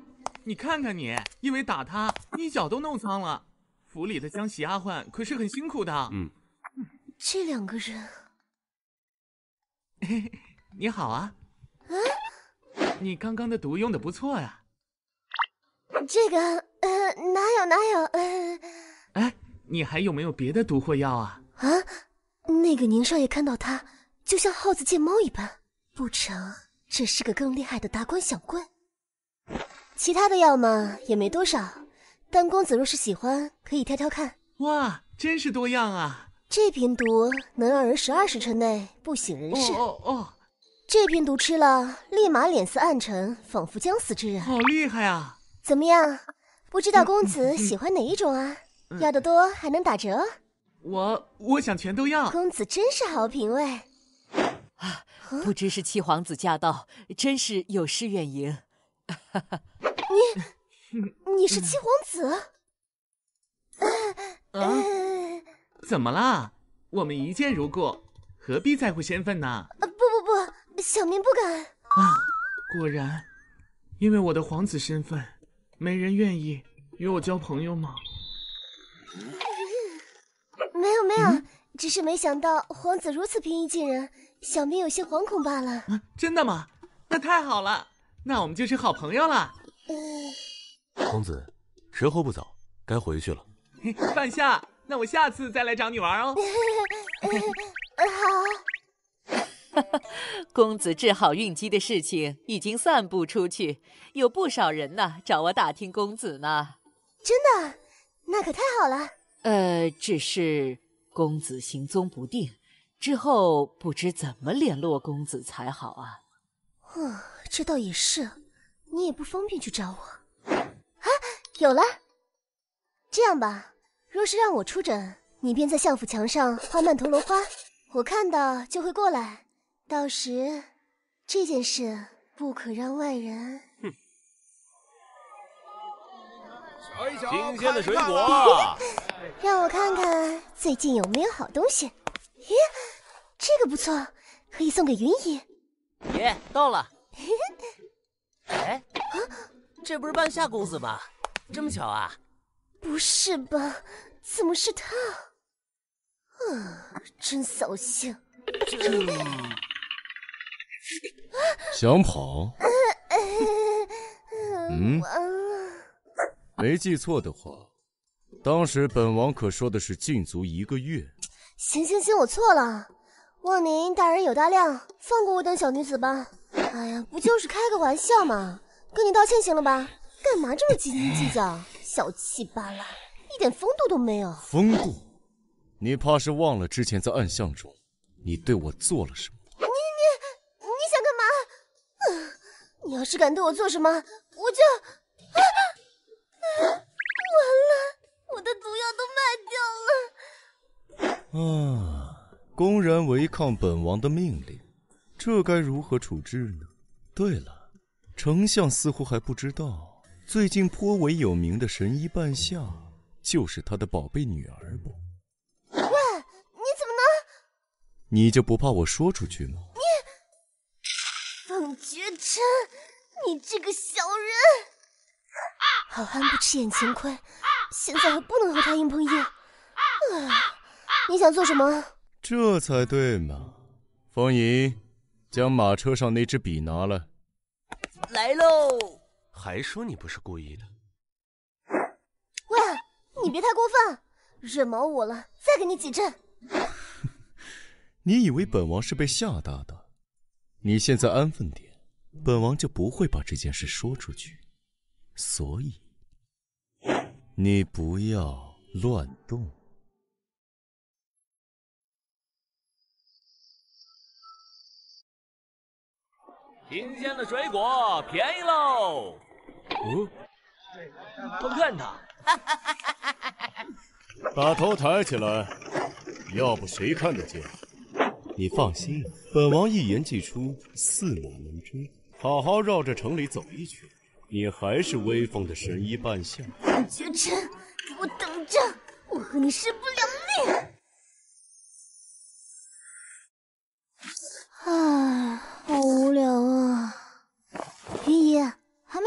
[SPEAKER 4] 你看看你，因为打他，你脚都弄脏了。府里的江喜丫鬟可是很辛苦的。
[SPEAKER 7] 嗯，
[SPEAKER 1] 这两个人，
[SPEAKER 4] 你好啊。
[SPEAKER 1] 啊？
[SPEAKER 4] 你刚刚的毒用的不错呀。
[SPEAKER 1] 这个，呃，哪有哪有，呃。
[SPEAKER 4] 哎，你还有没有别的毒或药啊？
[SPEAKER 1] 啊，那个宁少爷看到他，就像耗子见猫一般，不成，这是个更厉害的达官小官。其他的药嘛，也没多少，但公子若是喜欢，可以挑挑看。
[SPEAKER 4] 哇，真是多样啊！
[SPEAKER 1] 这瓶毒能让人十二时辰内不省人事。
[SPEAKER 4] 哦哦，
[SPEAKER 1] 这瓶毒吃了，立马脸色暗沉，仿佛将死之人。
[SPEAKER 4] 好厉害啊！
[SPEAKER 1] 怎么样？不知道公子喜欢哪一种啊？要的多还能打折。
[SPEAKER 4] 我我想全都要。
[SPEAKER 1] 公子真是好品味。
[SPEAKER 3] 啊，不知是七皇子驾到，真是有失远迎。
[SPEAKER 1] 你你是七皇子？
[SPEAKER 4] 啊，怎么啦？我们一见如故，何必在乎身份呢？
[SPEAKER 1] 不不不，小民不敢。
[SPEAKER 4] 啊，果然，因为我的皇子身份，没人愿意与我交朋友吗？
[SPEAKER 1] 没有没有，只是没想到皇子如此平易近人，小民有些惶恐罢了。
[SPEAKER 4] 啊，真的吗？那太好了，那我们就是好朋友了。
[SPEAKER 7] 公子，时候不早，该回去了。
[SPEAKER 4] 半夏，那我下次再来找你玩哦。
[SPEAKER 1] 好。
[SPEAKER 3] 公子治好孕姬的事情已经散布出去，有不少人呢找我打听公子呢。
[SPEAKER 1] 真的？那可太好了。
[SPEAKER 3] 呃，只是公子行踪不定，之后不知怎么联络公子才好啊。
[SPEAKER 1] 哦，这倒也是，你也不方便去找我。啊，有了。这样吧，若是让我出诊，你便在相府墙上画曼陀罗花，我看到就会过来。到时这件事不可让外人。
[SPEAKER 7] 哼。
[SPEAKER 5] 瞧一瞧，
[SPEAKER 7] 新鲜的水果。
[SPEAKER 1] 让我看看最近有没有好东西。咦，这个不错，可以送给云姨。
[SPEAKER 2] 爷到了。哎，这不是半夏公子吗？这么巧啊？
[SPEAKER 1] 不是吧？怎么是他？啊，真扫兴。
[SPEAKER 2] 这
[SPEAKER 6] 想跑？嗯，
[SPEAKER 1] 完了。
[SPEAKER 6] 没记错的话，当时本王可说的是禁足一个月。
[SPEAKER 1] 行行行，我错了。望您大人有大量，放过我等小女子吧。哎呀，不就是开个玩笑嘛，跟你道歉行了吧？干嘛这么斤斤计较，小气巴拉，一点风度都没有。
[SPEAKER 6] 风度？你怕是忘了之前在暗巷中，你对我做了什么？
[SPEAKER 1] 你你你想干嘛？呃你要是敢对我做什么，我就……啊啊完了，我的毒药都卖掉了。
[SPEAKER 6] 啊，公然违抗本王的命令，这该如何处置呢？对了，丞相似乎还不知道，最近颇为有名的神医半夏，就是他的宝贝女儿不？
[SPEAKER 1] 喂，你怎么能？
[SPEAKER 6] 你就不怕我说出去吗？
[SPEAKER 1] 你凤觉尘，你这个小人！好汉不吃眼前亏，现在还不能和他硬碰硬。啊，你想做什么？
[SPEAKER 6] 这才对嘛！风吟，将马车上那支笔拿来。
[SPEAKER 10] 来喽！
[SPEAKER 7] 还说你不是故意的。
[SPEAKER 1] 喂，你别太过分，惹毛我了，再给你几针。
[SPEAKER 6] 你以为本王是被吓大的？你现在安分点，本王就不会把这件事说出去。所以，你不要乱动。
[SPEAKER 7] 新鲜的水果便宜喽！
[SPEAKER 6] 哦，
[SPEAKER 7] 快看他，
[SPEAKER 6] 把头抬起来，要不谁看得见？你放心，本王一言既出，驷马难追。好好绕着城里走一圈，你还是威风的神医半夏。
[SPEAKER 1] 绝尘，给我等着，我和你势不两立。唉，好无聊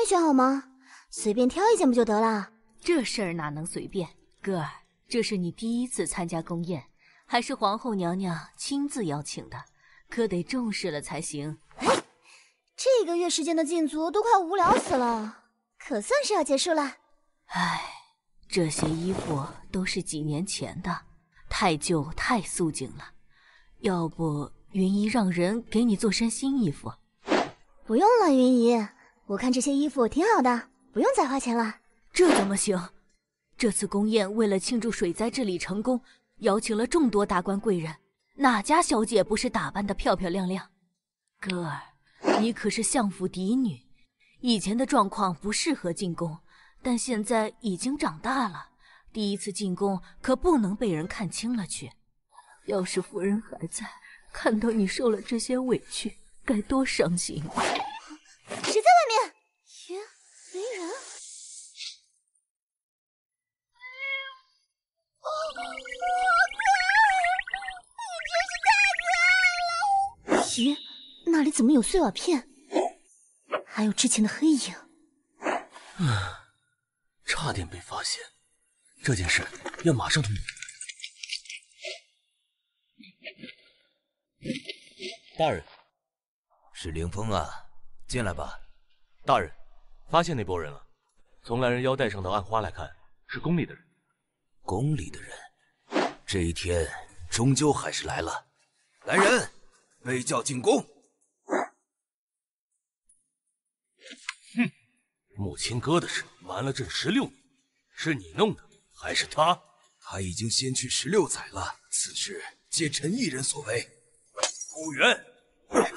[SPEAKER 1] 没选好吗？随便挑一件不就得了？
[SPEAKER 10] 这事儿哪能随便？哥儿，这是你第一次参加宫宴，还是皇后娘娘亲自邀请的，可得重视了才行。
[SPEAKER 1] 这个月时间的禁足都快无聊死了，可算是要结束了。
[SPEAKER 10] 唉，这些衣服都是几年前的，太旧太素净了。要不云姨让人给你做身新衣服？
[SPEAKER 1] 不用了，云姨，我看这些衣服挺好的，不用再花钱了。
[SPEAKER 10] 这怎么行？这次宫宴为了庆祝水灾治理成功，邀请了众多达官贵人，哪家小姐不是打扮的漂漂亮亮？歌儿，你可是相府嫡女，以前的状况不适合进宫，但现在已经长大了，第一次进宫可不能被人看轻了去。要是夫人还在，看到你受了这些委屈，该多伤心！
[SPEAKER 1] 谁在外面？耶，没人。我靠！你真是太可爱了！咦，那里怎么有碎瓦片？还有之前的黑影。
[SPEAKER 7] 啊差点被发现，这件事要马上通知。大人，
[SPEAKER 5] 是凌风啊，进来吧。
[SPEAKER 7] 大人，发现那波人了。从来人腰带上的暗花来看，是宫里的人。
[SPEAKER 5] 宫里的人，这一天终究还是来了。来人，被叫进宫。
[SPEAKER 7] 哼，木青哥的事瞒了朕十六年，是你弄的还是他？
[SPEAKER 5] 他已经先去十六载了，此事皆臣一人所为。
[SPEAKER 7] 古元，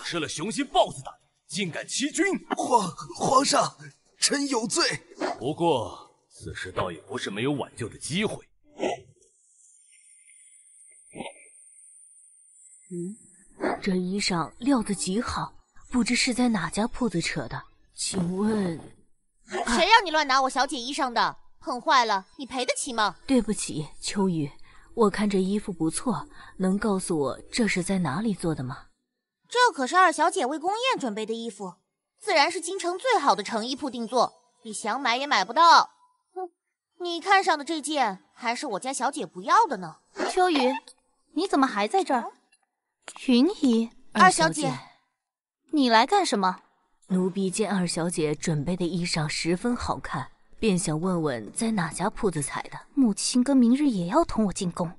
[SPEAKER 7] 吃了雄心豹子胆，竟敢欺君！
[SPEAKER 5] 皇皇上，臣有罪。
[SPEAKER 7] 不过此事倒也不是没有挽救的机会。
[SPEAKER 10] 嗯，这衣裳料子极好，不知是在哪家铺子扯的？请问，
[SPEAKER 11] 谁让你乱拿我小姐衣裳的？碰坏了，你赔得起吗？
[SPEAKER 10] 对不起，秋雨，我看这衣服不错，能告诉我这是在哪里做的吗？
[SPEAKER 12] 这可是二小姐为宫宴准备的衣服，自然是京城最好的成衣铺定做，你想买也买不到。哼，你看上的这件还是我家小姐不要的呢。
[SPEAKER 8] 秋雨，你怎么还在这儿？云姨，
[SPEAKER 12] 二小姐，
[SPEAKER 8] 你来干什么？
[SPEAKER 10] 奴婢见二小姐准备的衣裳十分好看，便想问问在哪家铺子采的。
[SPEAKER 8] 母亲哥明日也要同我进宫，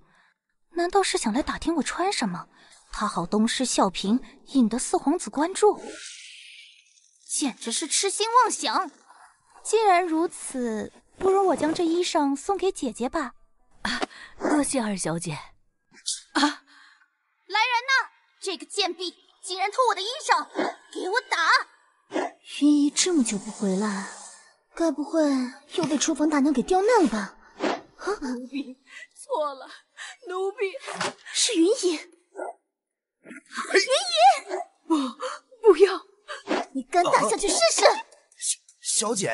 [SPEAKER 8] 难道是想来打听我穿什么？他好东施效颦，引得四皇子关注，简直是痴心妄想。既然如此，不如我将这衣裳送给姐姐吧。
[SPEAKER 10] 啊，多谢二小姐。
[SPEAKER 8] 啊，来人呐！这个贱婢竟然偷我的衣裳，给我打！
[SPEAKER 1] 云姨这么久不回来，该不会又被厨房大娘给刁难了吧？
[SPEAKER 3] 啊奴婢错了，奴婢
[SPEAKER 1] 是云姨。
[SPEAKER 3] 云姨，不，不要！
[SPEAKER 1] 你敢打下去试试？
[SPEAKER 5] 小姐，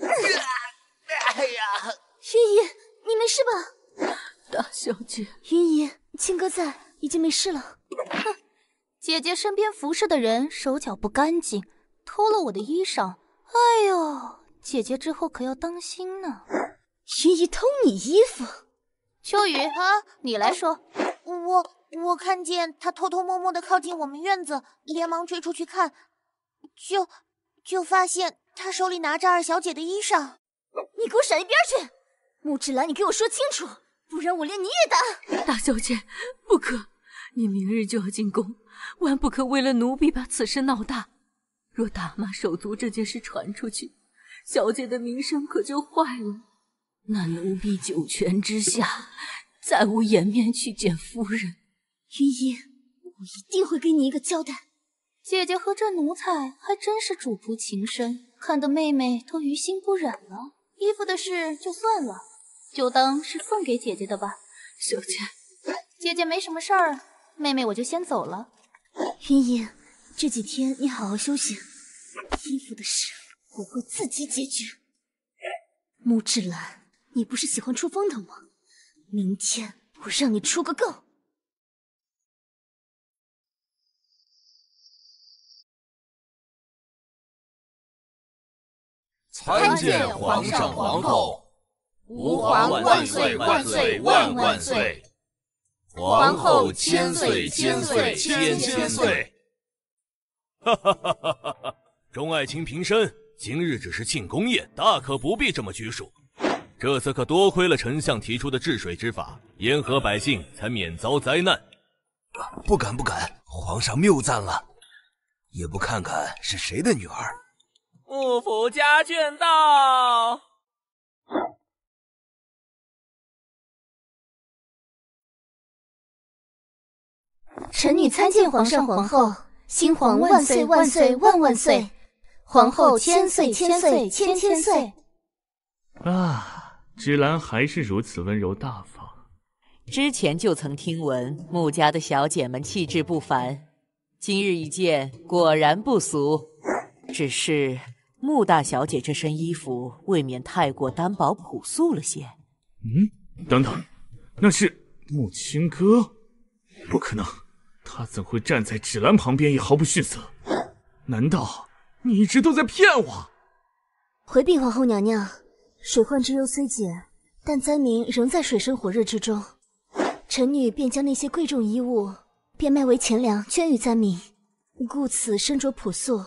[SPEAKER 1] 哎呀，云姨，你没事吧？
[SPEAKER 3] 大小姐，
[SPEAKER 1] 云姨，青哥在，已经没事了。
[SPEAKER 8] 哼，姐姐身边服侍的人手脚不干净，偷了我的衣裳。哎呦，姐姐之后可要当心呢。
[SPEAKER 1] 云姨偷你衣服？
[SPEAKER 8] 秋雨啊，你来说。
[SPEAKER 9] 我我看见他偷偷摸摸的靠近我们院子，连忙追出去看，就就发现他手里拿着二小姐的衣裳。
[SPEAKER 1] 你给我闪一边去！穆芷兰，你给我说清楚，不然我连你也打。
[SPEAKER 3] 大小姐，不可！你明日就要进宫，万不可为了奴婢把此事闹大。若打骂手足这件事传出去，小姐的名声可就坏了。那奴婢九泉之下，再无颜面去见夫人。
[SPEAKER 1] 云姨，我一定会给你一个交代。
[SPEAKER 8] 姐姐和这奴才还真是主仆情深，看得妹妹都于心不忍了。衣服的事就算了，就当是送给姐姐的吧。
[SPEAKER 3] 小姐，
[SPEAKER 8] 姐姐没什么事儿，妹妹我就先走了。
[SPEAKER 1] 云姨，这几天你好好休息。衣服的事我会自己解决。穆芷兰，你不是喜欢出风头吗？明天我让你出个够。
[SPEAKER 12] 参见皇上皇后，吾皇万岁万岁万万岁！皇后千岁千岁千千岁！
[SPEAKER 7] 哈哈哈哈哈哈！众爱卿平身，今日只是庆功宴，大可不必这么拘束。这次可多亏了丞相提出的治水之法，沿河百姓才免遭灾难。
[SPEAKER 5] 不敢不敢，皇上谬赞了。也不看看是谁的女儿。
[SPEAKER 13] 幕府家眷到。
[SPEAKER 1] 臣女参见皇上皇后，新皇万岁万岁万万岁！皇后千岁千岁千千岁！
[SPEAKER 4] 啊，芷兰还是如此温柔大方。
[SPEAKER 3] 之前就曾听闻穆家的小姐们气质不凡，今日一见，果然不俗。只是穆大小姐这身衣服未免太过单薄朴素了些。
[SPEAKER 4] 嗯，等等，那是穆青歌？不可能，他怎会站在芷兰旁边也毫不逊色？难道你一直都在骗我？
[SPEAKER 1] 回禀皇后娘娘，水患之忧虽解，但灾民仍在水深火热之中。臣女便将那些贵重衣物变卖为钱粮，捐与灾民，故此身着朴素，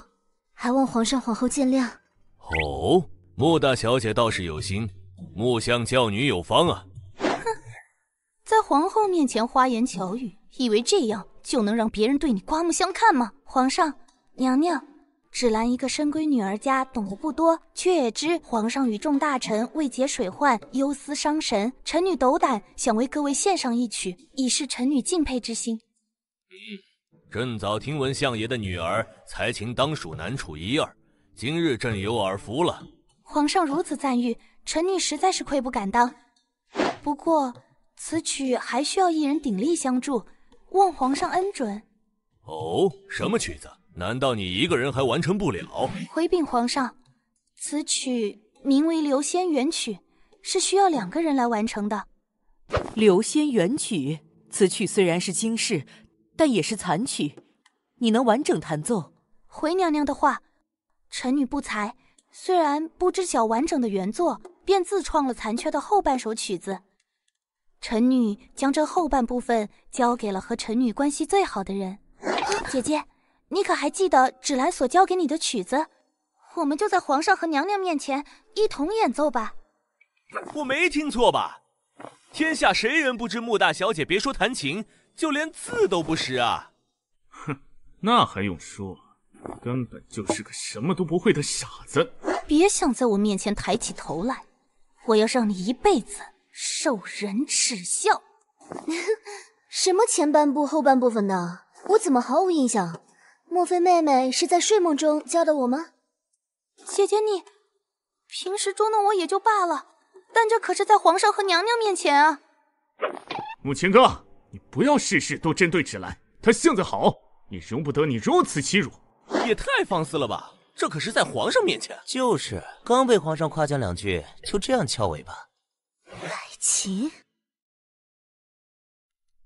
[SPEAKER 1] 还望皇上皇后见谅。
[SPEAKER 7] 哦，穆大小姐倒是有心，穆相教女有方啊！
[SPEAKER 8] 哼，在皇后面前花言巧语，以为这样就能让别人对你刮目相看吗？皇上，娘娘。芷兰一个深闺女儿家，懂得不多，却也知皇上与众大臣为解水患忧思伤神。臣女斗胆，想为各位献上一曲，以示臣女敬佩之心。
[SPEAKER 7] 朕早听闻相爷的女儿才情当属难处一二，今日朕有耳福了。
[SPEAKER 8] 皇上如此赞誉，臣女实在是愧不敢当。不过此曲还需要一人鼎力相助，望皇上恩准。
[SPEAKER 7] 哦，什么曲子？难道你一个人还完成不了？
[SPEAKER 8] 回禀皇上，此曲名为《流仙元曲》，是需要两个人来完成的。
[SPEAKER 3] 《流仙元曲》此曲虽然是惊世，但也是残曲，你能完整弹奏？
[SPEAKER 8] 回娘娘的话，臣女不才，虽然不知晓完整的原作，便自创了残缺的后半首曲子。臣女将这后半部分交给了和臣女关系最好的人，姐姐。你可还记得芷兰所教给你的曲子？我们就在皇上和娘娘面前一同演奏吧。
[SPEAKER 7] 我没听错吧？天下谁人不知穆大小姐别说弹琴，就连字都不识啊？
[SPEAKER 4] 哼，那还用说？根本就是个什么都不会的傻子。
[SPEAKER 8] 别想在我面前抬起头来，我要让你一辈子受人耻笑。
[SPEAKER 1] 什么前半部后半部分的？我怎么毫无印象？莫非妹妹是在睡梦中教的我吗？
[SPEAKER 8] 姐姐你，平时捉弄我也就罢了，但这可是在皇上和娘娘面前啊！
[SPEAKER 4] 木青哥，你不要事事都针对芷兰，她性子好，也容不得你如此欺辱。
[SPEAKER 7] 也太放肆了吧！这可是在皇上面前。
[SPEAKER 2] 就是，刚被皇上夸奖两句，就这样翘尾巴。
[SPEAKER 1] 爱情？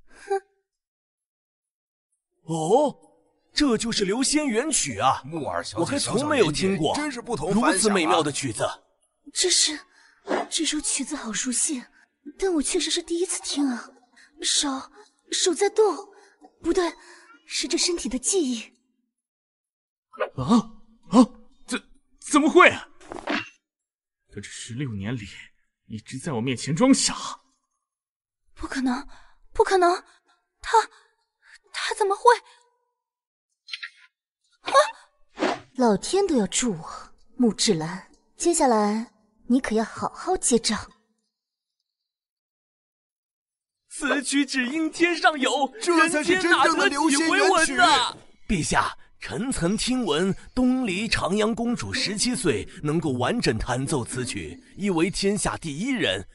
[SPEAKER 8] 哼！
[SPEAKER 7] 哦，这就是《流仙原曲》啊！
[SPEAKER 5] 木耳小姐，
[SPEAKER 7] 我还从没有听过，
[SPEAKER 5] 真是不同
[SPEAKER 7] 如此美妙的曲子。
[SPEAKER 1] 这是，这首曲子好熟悉，但我确实是第一次听啊！手手在动，不对，是这身体的记忆。
[SPEAKER 4] 啊啊！怎怎么会？他这十六年里一直在我面前装傻。
[SPEAKER 8] 不可能，不可能！他他怎么会？
[SPEAKER 1] 啊！老天都要助我，穆志兰，接下来你可要好好结账。
[SPEAKER 7] 此曲只应天上有，
[SPEAKER 5] 这才是真正的流仙缘曲
[SPEAKER 7] 啊！陛下。臣曾听闻东篱长阳公主十七岁能够完整弹奏此曲，亦为天下第一人。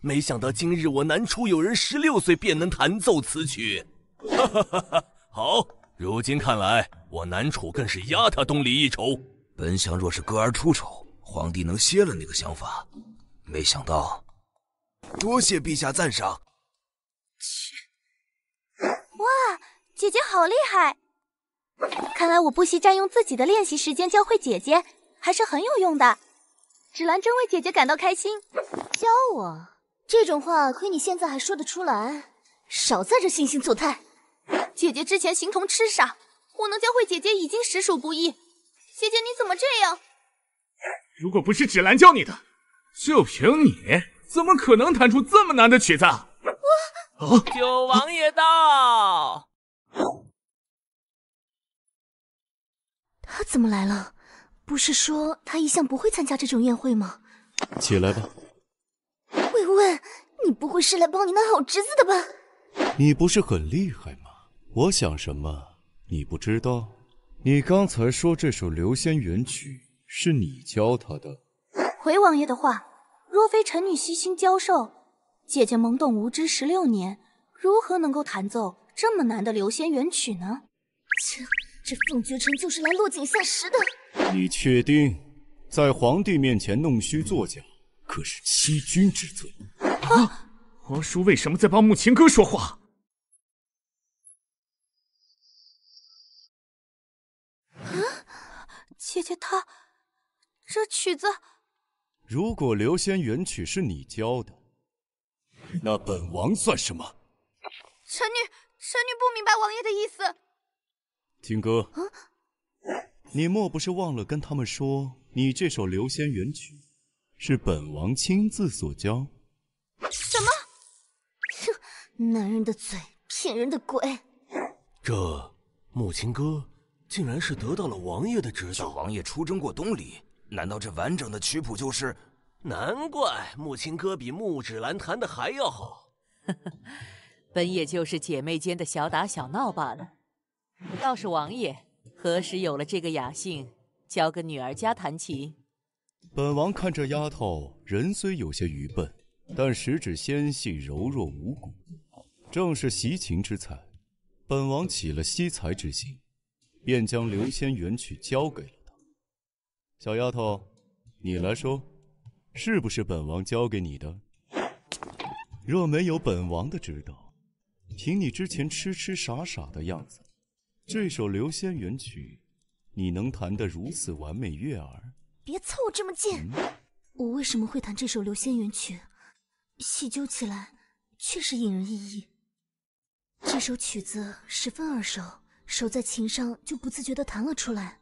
[SPEAKER 7] 没想到今日我南楚有人十六岁便能弹奏此曲。哈哈哈哈！好，如今看来我南楚更是压他东篱一筹。
[SPEAKER 5] 本想若是歌儿出丑，皇帝能歇了那个想法，没想到，多谢陛下赞赏。
[SPEAKER 8] 切！哇，姐姐好厉害！看来我不惜占用自己的练习时间教会姐姐，还是很有用的。芷兰真为姐姐感到开心。
[SPEAKER 1] 教我这种话，亏你现在还说得出来，少在这惺惺作态。
[SPEAKER 8] 姐姐之前形同痴傻，我能教会姐姐已经实属不易。姐姐你怎么这样？
[SPEAKER 4] 如果不是芷兰教你的，就凭你，怎么可能弹出这么难的曲子？
[SPEAKER 13] 我哦，九王爷到。
[SPEAKER 1] 他怎么来了？不是说他一向不会参加这种宴会吗？
[SPEAKER 6] 起来吧。
[SPEAKER 1] 喂喂，你不会是来帮你那好侄子的吧？
[SPEAKER 6] 你不是很厉害吗？我想什么你不知道？你刚才说这首《流仙缘曲》是你教他的？
[SPEAKER 8] 回王爷的话，若非臣女悉心教授，姐姐懵懂无知十六年，如何能够弹奏这么难的《流仙缘曲》呢？
[SPEAKER 1] 切！这凤绝尘就是来落井下石的。
[SPEAKER 6] 你确定在皇帝面前弄虚作假，可是欺君之罪？
[SPEAKER 4] 啊！皇叔为什么在帮木琴哥说话？
[SPEAKER 8] 姐姐她这曲子……
[SPEAKER 6] 如果《流仙原曲》是你教的，那本王算什么？
[SPEAKER 8] 臣女，臣女不明白王爷的意思。
[SPEAKER 6] 金哥，你莫不是忘了跟他们说，你这首《流仙原曲》是本王亲自所教？
[SPEAKER 8] 什么？
[SPEAKER 1] 哼，男人的嘴，骗人的鬼！
[SPEAKER 7] 这木青哥竟然是得到了王爷的指导。
[SPEAKER 5] 王爷出征过东里，难道这完整的曲谱就是？
[SPEAKER 7] 难怪木青哥比木芷兰弹的还要好。
[SPEAKER 3] 本也就是姐妹间的小打小闹罢了。倒是王爷何时有了这个雅兴，教个女儿家弹琴？
[SPEAKER 6] 本王看这丫头人虽有些愚笨，但十指纤细，柔弱无骨，正是习琴之才。本王起了惜才之心，便将《流仙元曲》交给了他。小丫头，你来说，是不是本王交给你的？若没有本王的指导，凭你之前痴痴傻傻的样子。这首《流仙元曲》，你能弹得如此完美悦耳？
[SPEAKER 1] 别凑这么近！嗯、我为什么会弹这首《流仙元曲》？细究起来，确实引人意义。这首曲子十分耳熟，手在琴上就不自觉地弹了出来，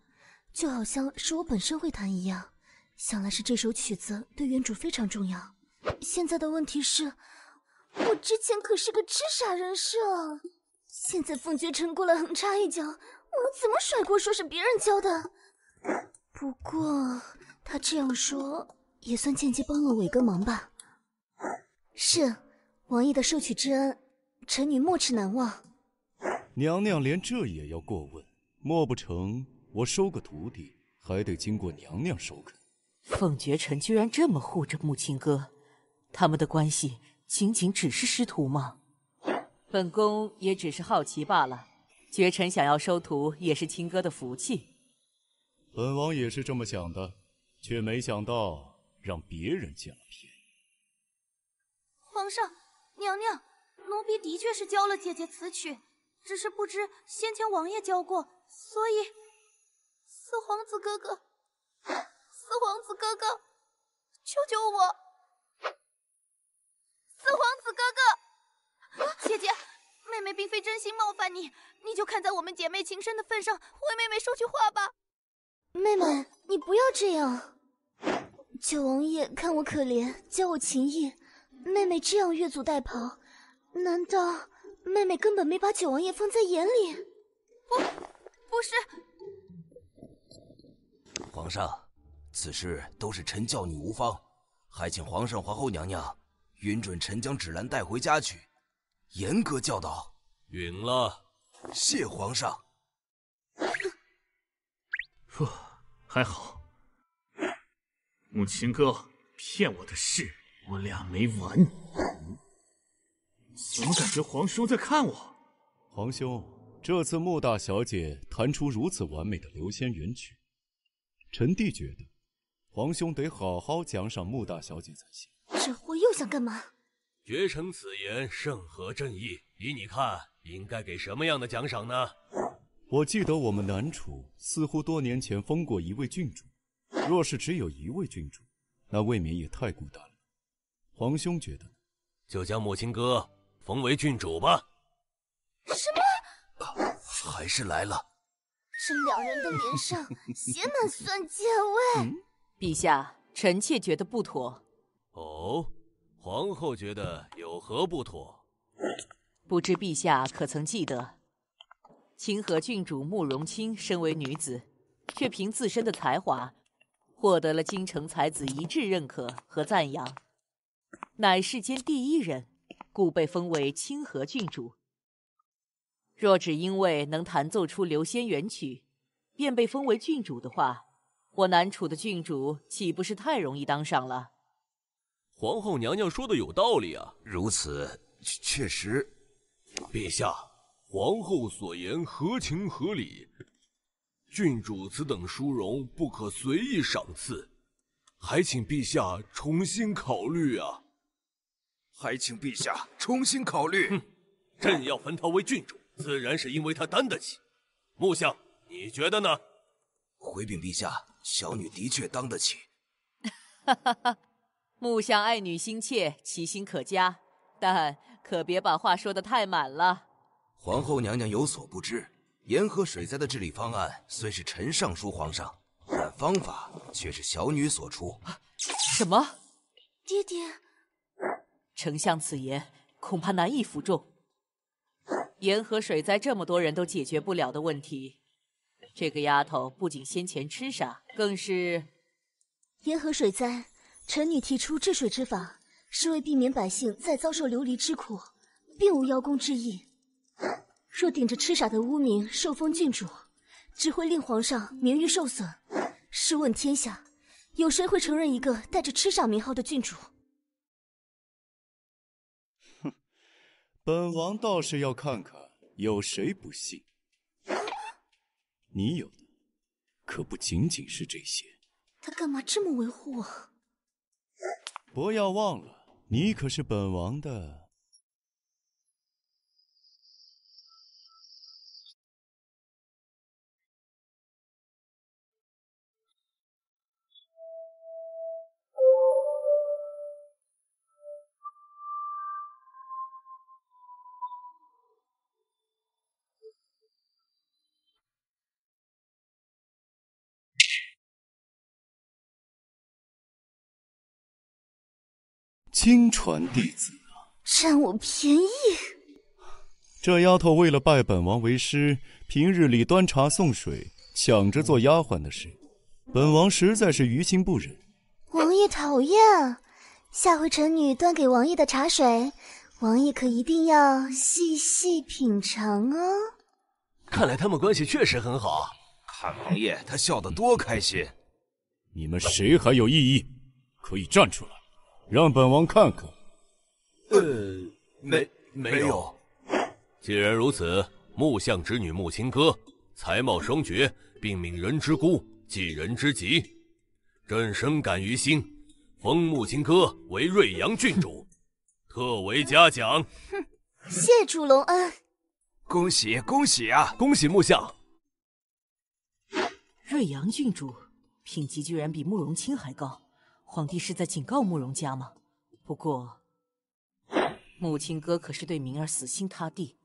[SPEAKER 1] 就好像是我本身会弹一样。想来是这首曲子对原主非常重要。现在的问题是，我之前可是个痴傻人设。现在凤绝尘过来横插一脚，我怎么甩锅说是别人教的？不过他这样说也算间接帮了我一个忙吧。是，王爷的授曲之恩，臣女没齿难忘。
[SPEAKER 6] 娘娘连这也要过问，莫不成我收个徒弟还得经过娘娘首肯？
[SPEAKER 3] 凤绝尘居然这么护着木青哥，他们的关系仅仅只是师徒吗？本宫也只是好奇罢了。绝尘想要收徒，也是青哥的福气。
[SPEAKER 6] 本王也是这么想的，却没想到让别人捡了便宜。
[SPEAKER 8] 皇上，娘娘，奴婢的确是教了姐姐此曲，只是不知先前王爷教过，所以四皇子哥哥，四皇子哥哥，救救我！四皇子哥哥，姐姐。妹妹并非真心冒犯你，你就看在我们姐妹情深的份上，为妹妹说句话吧。
[SPEAKER 1] 妹妹，你不要这样。九王爷看我可怜，教我琴艺，妹妹这样越俎代庖，难道妹妹根本没把九王爷放在眼里？
[SPEAKER 8] 不，不是。
[SPEAKER 5] 皇上，此事都是臣教女无方，还请皇上、皇后娘娘允准臣将芷兰带回家去。严格教导，
[SPEAKER 7] 允了。
[SPEAKER 5] 谢皇上。
[SPEAKER 4] 呵，还好。母亲哥骗我的事，我俩没完。怎么感觉皇兄在看我？
[SPEAKER 6] 皇兄，这次穆大小姐弹出如此完美的流仙元曲，臣弟觉得，皇兄得好好奖赏穆大小姐才行。
[SPEAKER 1] 这货又想干嘛？
[SPEAKER 7] 绝尘此言甚合朕意，依你看，应该给什么样的奖赏呢？
[SPEAKER 6] 我记得我们南楚似乎多年前封过一位郡主，若是只有一位郡主，那未免也太孤单了。皇兄觉得呢？
[SPEAKER 7] 就将母亲哥封为郡主吧。
[SPEAKER 1] 什
[SPEAKER 5] 么？还是来了？
[SPEAKER 1] 这两人的脸上 写满酸碱味。
[SPEAKER 3] 陛下，臣妾觉得不妥。
[SPEAKER 7] 哦。皇后觉得有何不妥？
[SPEAKER 3] 不知陛下可曾记得，清河郡主慕容卿身为女子，却凭自身的才华，获得了京城才子一致认可和赞扬，乃世间第一人，故被封为清河郡主。若只因为能弹奏出流仙元曲，便被封为郡主的话，我南楚的郡主岂不是太容易当上了？
[SPEAKER 7] 皇后娘娘说的有道理啊，
[SPEAKER 5] 如此确实。
[SPEAKER 7] 陛下，皇后所言合情合理。郡主此等殊荣，不可随意赏赐，还请陛下重新考虑啊！
[SPEAKER 5] 还请陛下重新考虑。
[SPEAKER 7] 哼，朕要封她为郡主，自然是因为她担得起。木相，你觉得呢？
[SPEAKER 5] 回禀陛下，小女的确当得起。
[SPEAKER 3] 哈哈哈。木相爱女心切，其心可嘉，但可别把话说得太满了。
[SPEAKER 5] 皇后娘娘有所不知，沿河水灾的治理方案虽是臣上书皇上，但方法却是小女所出。
[SPEAKER 3] 什么？
[SPEAKER 1] 爹爹，
[SPEAKER 3] 丞相此言恐怕难以服众。沿河水灾这么多人都解决不了的问题，这个丫头不仅先前痴傻，更是
[SPEAKER 1] 沿河水灾。臣女提出治水之法，是为避免百姓再遭受流离之苦，并无邀功之意。若顶着痴傻的污名受封郡主，只会令皇上名誉受损。试问天下，有谁会承认一个带着痴傻名号的郡主？
[SPEAKER 6] 本王倒是要看看有谁不信。你有的可不仅仅是这些。
[SPEAKER 1] 他干嘛这么维护我？
[SPEAKER 6] 不要忘了，你可是本王的。亲传弟子啊！
[SPEAKER 1] 占我便宜！
[SPEAKER 6] 这丫头为了拜本王为师，平日里端茶送水，抢着做丫鬟的事，本王实在是于心不忍。
[SPEAKER 1] 王爷讨厌，下回臣女端给王爷的茶水，王爷可一定要细细品尝哦。
[SPEAKER 7] 看来他们关系确实很好。
[SPEAKER 5] 看王爷他笑得多开心。
[SPEAKER 6] 你们谁还有异议，可以站出来，让本王看看。
[SPEAKER 7] 呃，没没有。既然如此，木相之女木青歌，才貌双绝，并敏人之孤，济人之急，朕深感于心，封木青歌为瑞阳郡主，特为嘉奖。
[SPEAKER 1] 哼，谢主隆恩。
[SPEAKER 5] 恭喜恭喜啊！
[SPEAKER 7] 恭喜木相。
[SPEAKER 3] 瑞阳郡主品级居然比慕容卿还高，皇帝是在警告慕容家吗？不过，母亲哥可是对明儿死心塌地，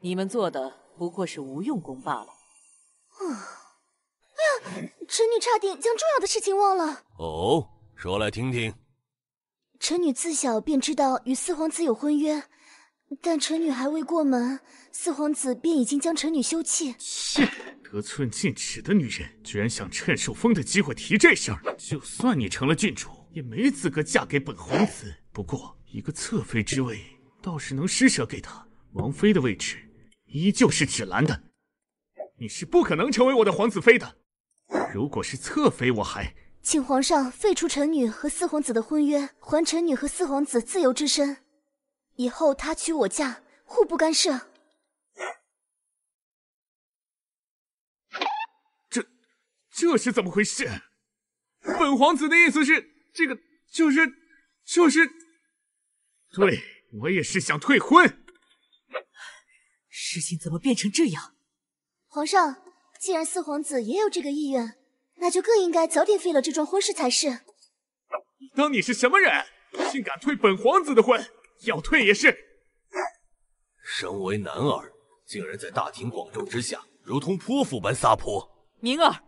[SPEAKER 3] 你们做的不过是无用功罢了。
[SPEAKER 1] 啊！哎呀，臣女差点将重要的事情忘了。
[SPEAKER 7] 哦，说来听听。
[SPEAKER 1] 臣女自小便知道与四皇子有婚约。但臣女还未过门，四皇子便已经将臣女休弃。
[SPEAKER 4] 切，得寸进尺的女人，居然想趁受封的机会提这事儿。就算你成了郡主，也没资格嫁给本皇子。不过，一个侧妃之位倒是能施舍给他。王妃的位置依旧是芷兰的，你是不可能成为我的皇子妃的。如果是侧妃，我还
[SPEAKER 1] 请皇上废除臣女和四皇子的婚约，还臣女和四皇子自由之身。以后他娶我嫁，互不干涉。
[SPEAKER 4] 这这是怎么回事？本皇子的意思是，这个就是就是，对我也是想退婚。
[SPEAKER 3] 事情怎么变成这样？
[SPEAKER 1] 皇上，既然四皇子也有这个意愿，那就更应该早点废了这桩婚事才是。
[SPEAKER 4] 当你是什么人，竟敢退本皇子的婚？要退也是。
[SPEAKER 7] 身为男儿，竟然在大庭广众之下，如同泼妇般撒泼。
[SPEAKER 3] 明儿，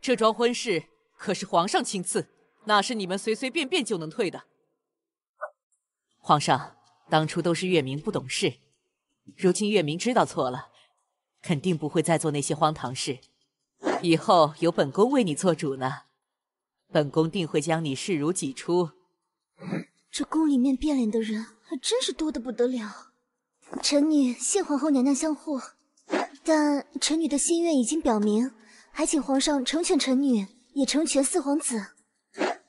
[SPEAKER 3] 这桩婚事可是皇上亲赐，哪是你们随随便便就能退的？皇上，当初都是月明不懂事，如今月明知道错了，肯定不会再做那些荒唐事。以后有本宫为你做主呢，本宫定会将你视如己出。
[SPEAKER 1] 这宫里面变脸的人。还真是多的不得了，臣女谢皇后娘娘相护，但臣女的心愿已经表明，还请皇上成全臣女，也成全四皇子。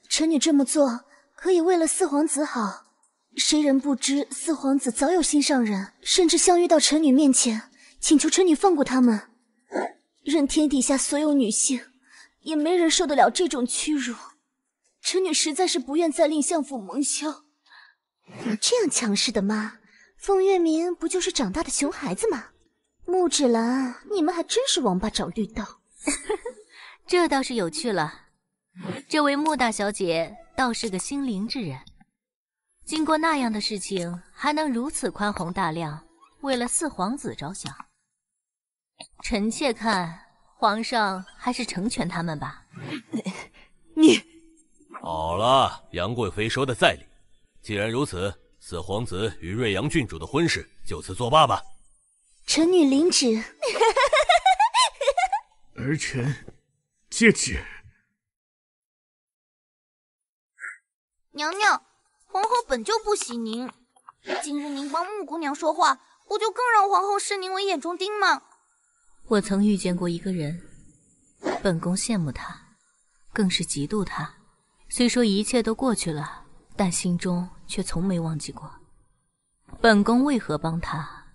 [SPEAKER 1] 臣女这么做可以为了四皇子好，谁人不知四皇子早有心上人，甚至相约到臣女面前，请求臣女放过他们。任天底下所有女性，也没人受得了这种屈辱。臣女实在是不愿再令相府蒙羞。有这样强势的妈，凤月明不就是长大的熊孩子吗？木芷兰，你们还真是王八找绿豆。
[SPEAKER 10] 这倒是有趣了。这位穆大小姐倒是个心灵之人，经过那样的事情，还能如此宽宏大量，为了四皇子着想。臣妾看，皇上还是成全他们吧。
[SPEAKER 3] 你
[SPEAKER 7] 好了，杨贵妃说的在理。既然如此，四皇子与瑞阳郡主的婚事就此作罢吧。
[SPEAKER 1] 臣女领旨。
[SPEAKER 4] 儿臣接旨。
[SPEAKER 9] 娘娘，皇后本就不喜您，今日您帮穆姑娘说话，不就更让皇后视您为眼中钉吗？
[SPEAKER 10] 我曾遇见过一个人，本宫羡慕他，更是嫉妒他。虽说一切都过去了。但心中却从没忘记过，本宫为何帮他？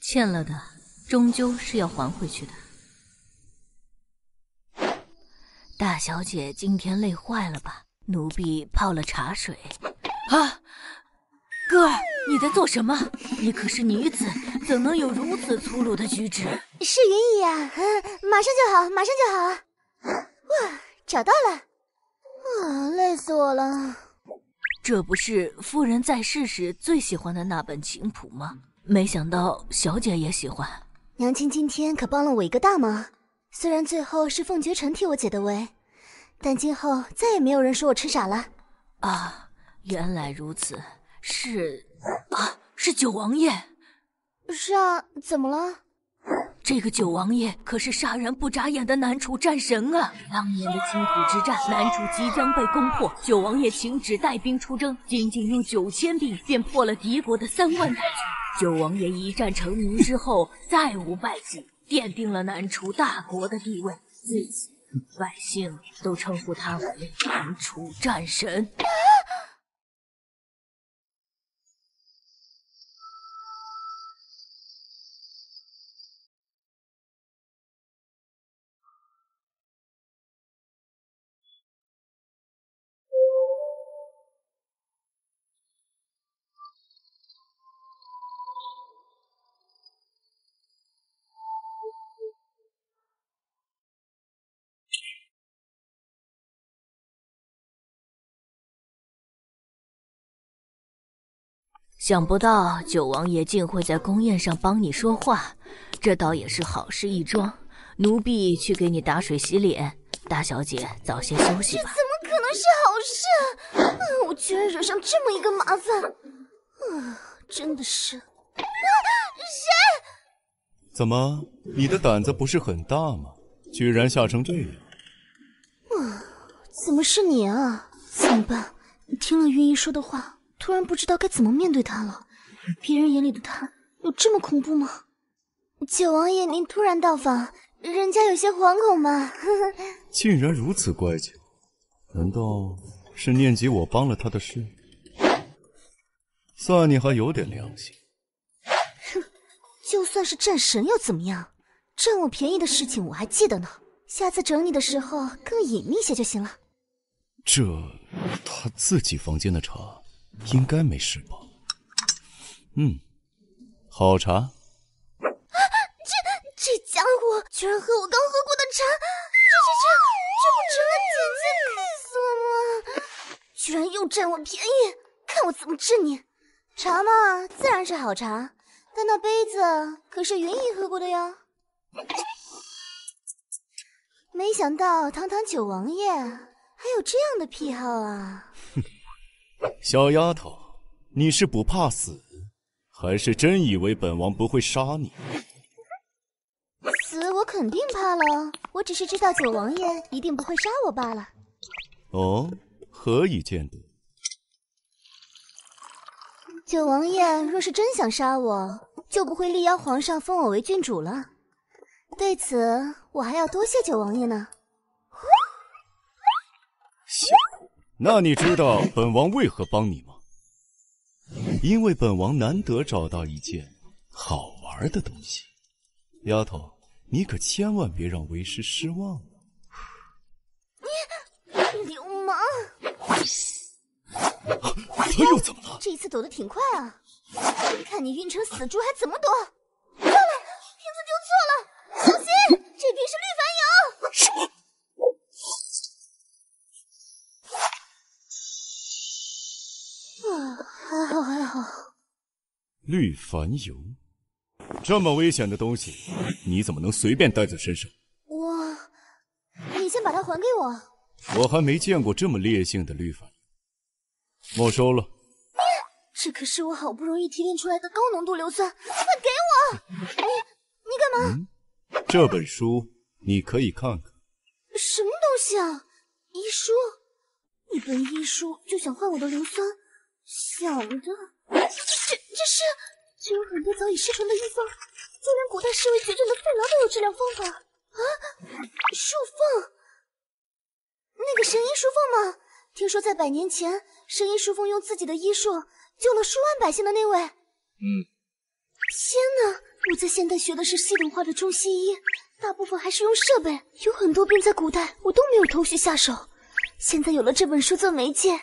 [SPEAKER 10] 欠了的，终究是要还回去的。大小姐今天累坏了吧？奴婢泡了茶水。
[SPEAKER 3] 啊，哥儿，你在做什么？
[SPEAKER 10] 你可是女子，怎能有如此粗鲁的举止？
[SPEAKER 1] 是云姨啊，马上就好，马上就好。哇，找到了！啊，累死我了。
[SPEAKER 10] 这不是夫人在世时最喜欢的那本琴谱吗？没想到小姐也喜欢。
[SPEAKER 1] 娘亲今天可帮了我一个大忙，虽然最后是凤绝尘替我解的围，但今后再也没有人说我吃傻了。
[SPEAKER 10] 啊，原来如此，是啊，是九王爷。
[SPEAKER 1] 是啊，怎么了？
[SPEAKER 10] 这个九王爷可是杀人不眨眼的南楚战神啊！当年的青浦之战，南楚即将被攻破，九王爷请旨带兵出征，仅仅用九千兵便破了敌国的三万大军。九王爷一战成名之后，再无败绩，奠定了南楚大国的地位。自此，百姓都称呼他为南楚战神。想不到九王爷竟会在宫宴上帮你说话，这倒也是好事一桩。奴婢去给你打水洗脸，大小姐早些休息吧。
[SPEAKER 1] 这怎么可能是好事？我居然惹上这么一个麻烦，啊，真的是。啊，谁？
[SPEAKER 6] 怎么，你的胆子不是很大吗？居然吓成这样！
[SPEAKER 1] 啊，怎么是你啊？怎么办？听了御医说的话。突然不知道该怎么面对他了，别人眼里的他有这么恐怖吗？九王爷，您突然到访，人家有些惶恐嘛。
[SPEAKER 6] 竟然如此乖巧，难道是念及我帮了他的事？算你还有点良心。
[SPEAKER 1] 哼，就算是战神又怎么样？占我便宜的事情我还记得呢，下次整你的时候更隐秘些就行了。
[SPEAKER 6] 这他自己房间的茶。应该没事吧？嗯，好茶。啊，
[SPEAKER 1] 这这家伙居然喝我刚喝过的茶，这这这这不成了姐姐 kiss 了吗？居然又占我便宜，看我怎么治你！茶嘛，自然是好茶，但那杯子可是云姨喝过的哟。没想到堂堂九王爷还有这样的癖好啊！
[SPEAKER 6] 小丫头，你是不怕死，还是真以为本王不会杀你？
[SPEAKER 1] 死我肯定怕了，我只是知道九王爷一定不会杀我罢了。
[SPEAKER 6] 哦，何以见得？
[SPEAKER 1] 九王爷若是真想杀我，就不会力邀皇上封我为郡主了。对此，我还要多谢九王爷呢。
[SPEAKER 6] 那你知道本王为何帮你吗？因为本王难得找到一件好玩的东西。丫头，你可千万别让为师失望
[SPEAKER 1] 你流氓！
[SPEAKER 6] 他又怎么了？
[SPEAKER 1] 这次躲得挺快啊！看你晕成死猪还怎么躲？糟了，瓶子丢错了，小心，这瓶是绿凡油。
[SPEAKER 6] 什么？
[SPEAKER 1] 啊，还好还好。
[SPEAKER 6] 绿凡油，这么危险的东西，你怎么能随便带在身上？
[SPEAKER 1] 我，你先把它还给我。
[SPEAKER 6] 我还没见过这么烈性的绿凡油，没收了。
[SPEAKER 1] 你，这可是我好不容易提炼出来的高浓度硫酸，快给我！你，你干嘛？
[SPEAKER 6] 嗯，这本书你可以看看。
[SPEAKER 1] 什么东西啊？医书？一本医书就想换我的硫酸？想的，这这是，这有很多早已失传的医方，就连古代视为绝症的肺痨都有治疗方法啊！树凤，那个神医书凤吗？听说在百年前，神医书凤用自己的医术救了数万百姓的那位。
[SPEAKER 6] 嗯。
[SPEAKER 1] 天哪！我在现代学的是系统化的中西医，大部分还是用设备，有很多病在古代我都没有头绪下手，现在有了这本书做媒介。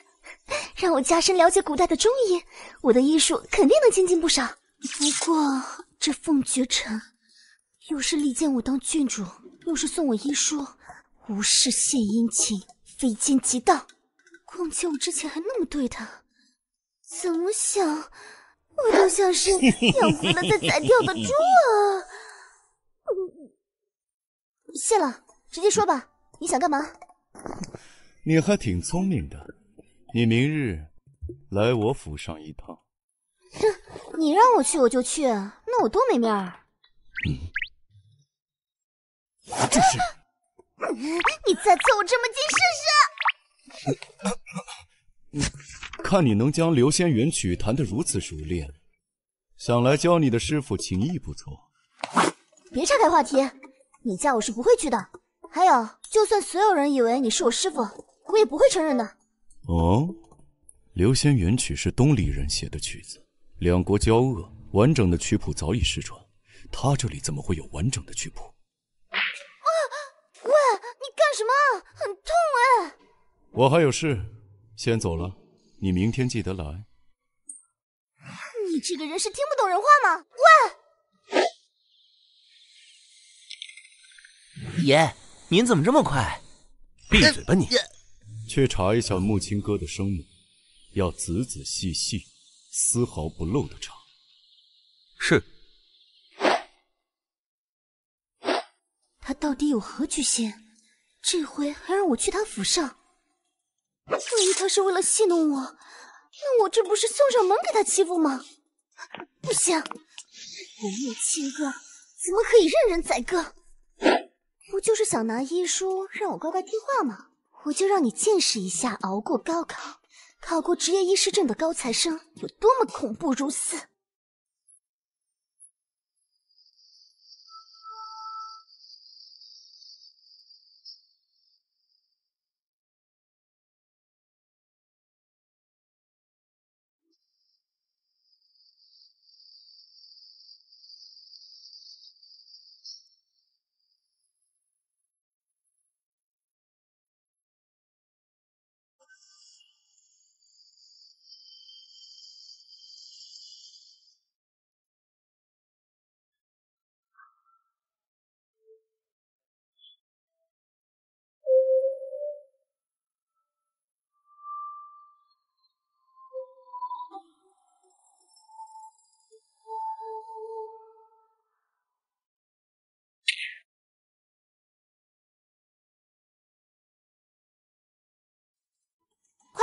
[SPEAKER 1] 让我加深了解古代的中医，我的医术肯定能精进不少。不过这凤绝尘，又是力荐我当郡主，又是送我医书，无事献殷勤，非奸即盗。况且我之前还那么对他，怎么想，我都像是养肥了再宰掉的猪啊！谢了，直接说吧，你想干嘛？
[SPEAKER 6] 你还挺聪明的。你明日来我府上一趟。
[SPEAKER 1] 哼，你让我去我就去，那我多没面儿。
[SPEAKER 6] 嗯，这是。
[SPEAKER 1] 你再凑我这么近
[SPEAKER 6] 试试。看你能将流仙元曲弹得如此熟练，想来教你的师傅情谊不错。
[SPEAKER 1] 别岔开话题，你家我是不会去的。还有，就算所有人以为你是我师傅，我也不会承认的。
[SPEAKER 6] 哦，刘仙元曲是东黎人写的曲子，两国交恶，完整的曲谱早已失传。他这里怎么会有完整的曲谱？
[SPEAKER 1] 啊！喂，你干什么？很痛哎！
[SPEAKER 6] 我还有事，先走了。你明天记得来。
[SPEAKER 1] 你这个人是听不懂人话吗？
[SPEAKER 2] 喂，爷，您怎么这么快？闭嘴吧你！
[SPEAKER 6] 去查一下木青哥的生母，要仔仔细细、丝毫不漏的查。
[SPEAKER 2] 是。
[SPEAKER 1] 他到底有何居心？这回还让我去他府上。万一他是为了戏弄我，那我这不是送上门给他欺负吗？不行，我木青哥怎么可以任人宰割？不就是想拿医书让我乖乖听话吗？我就让你见识一下熬过高考、考过执业医师证的高材生有多么恐怖如斯。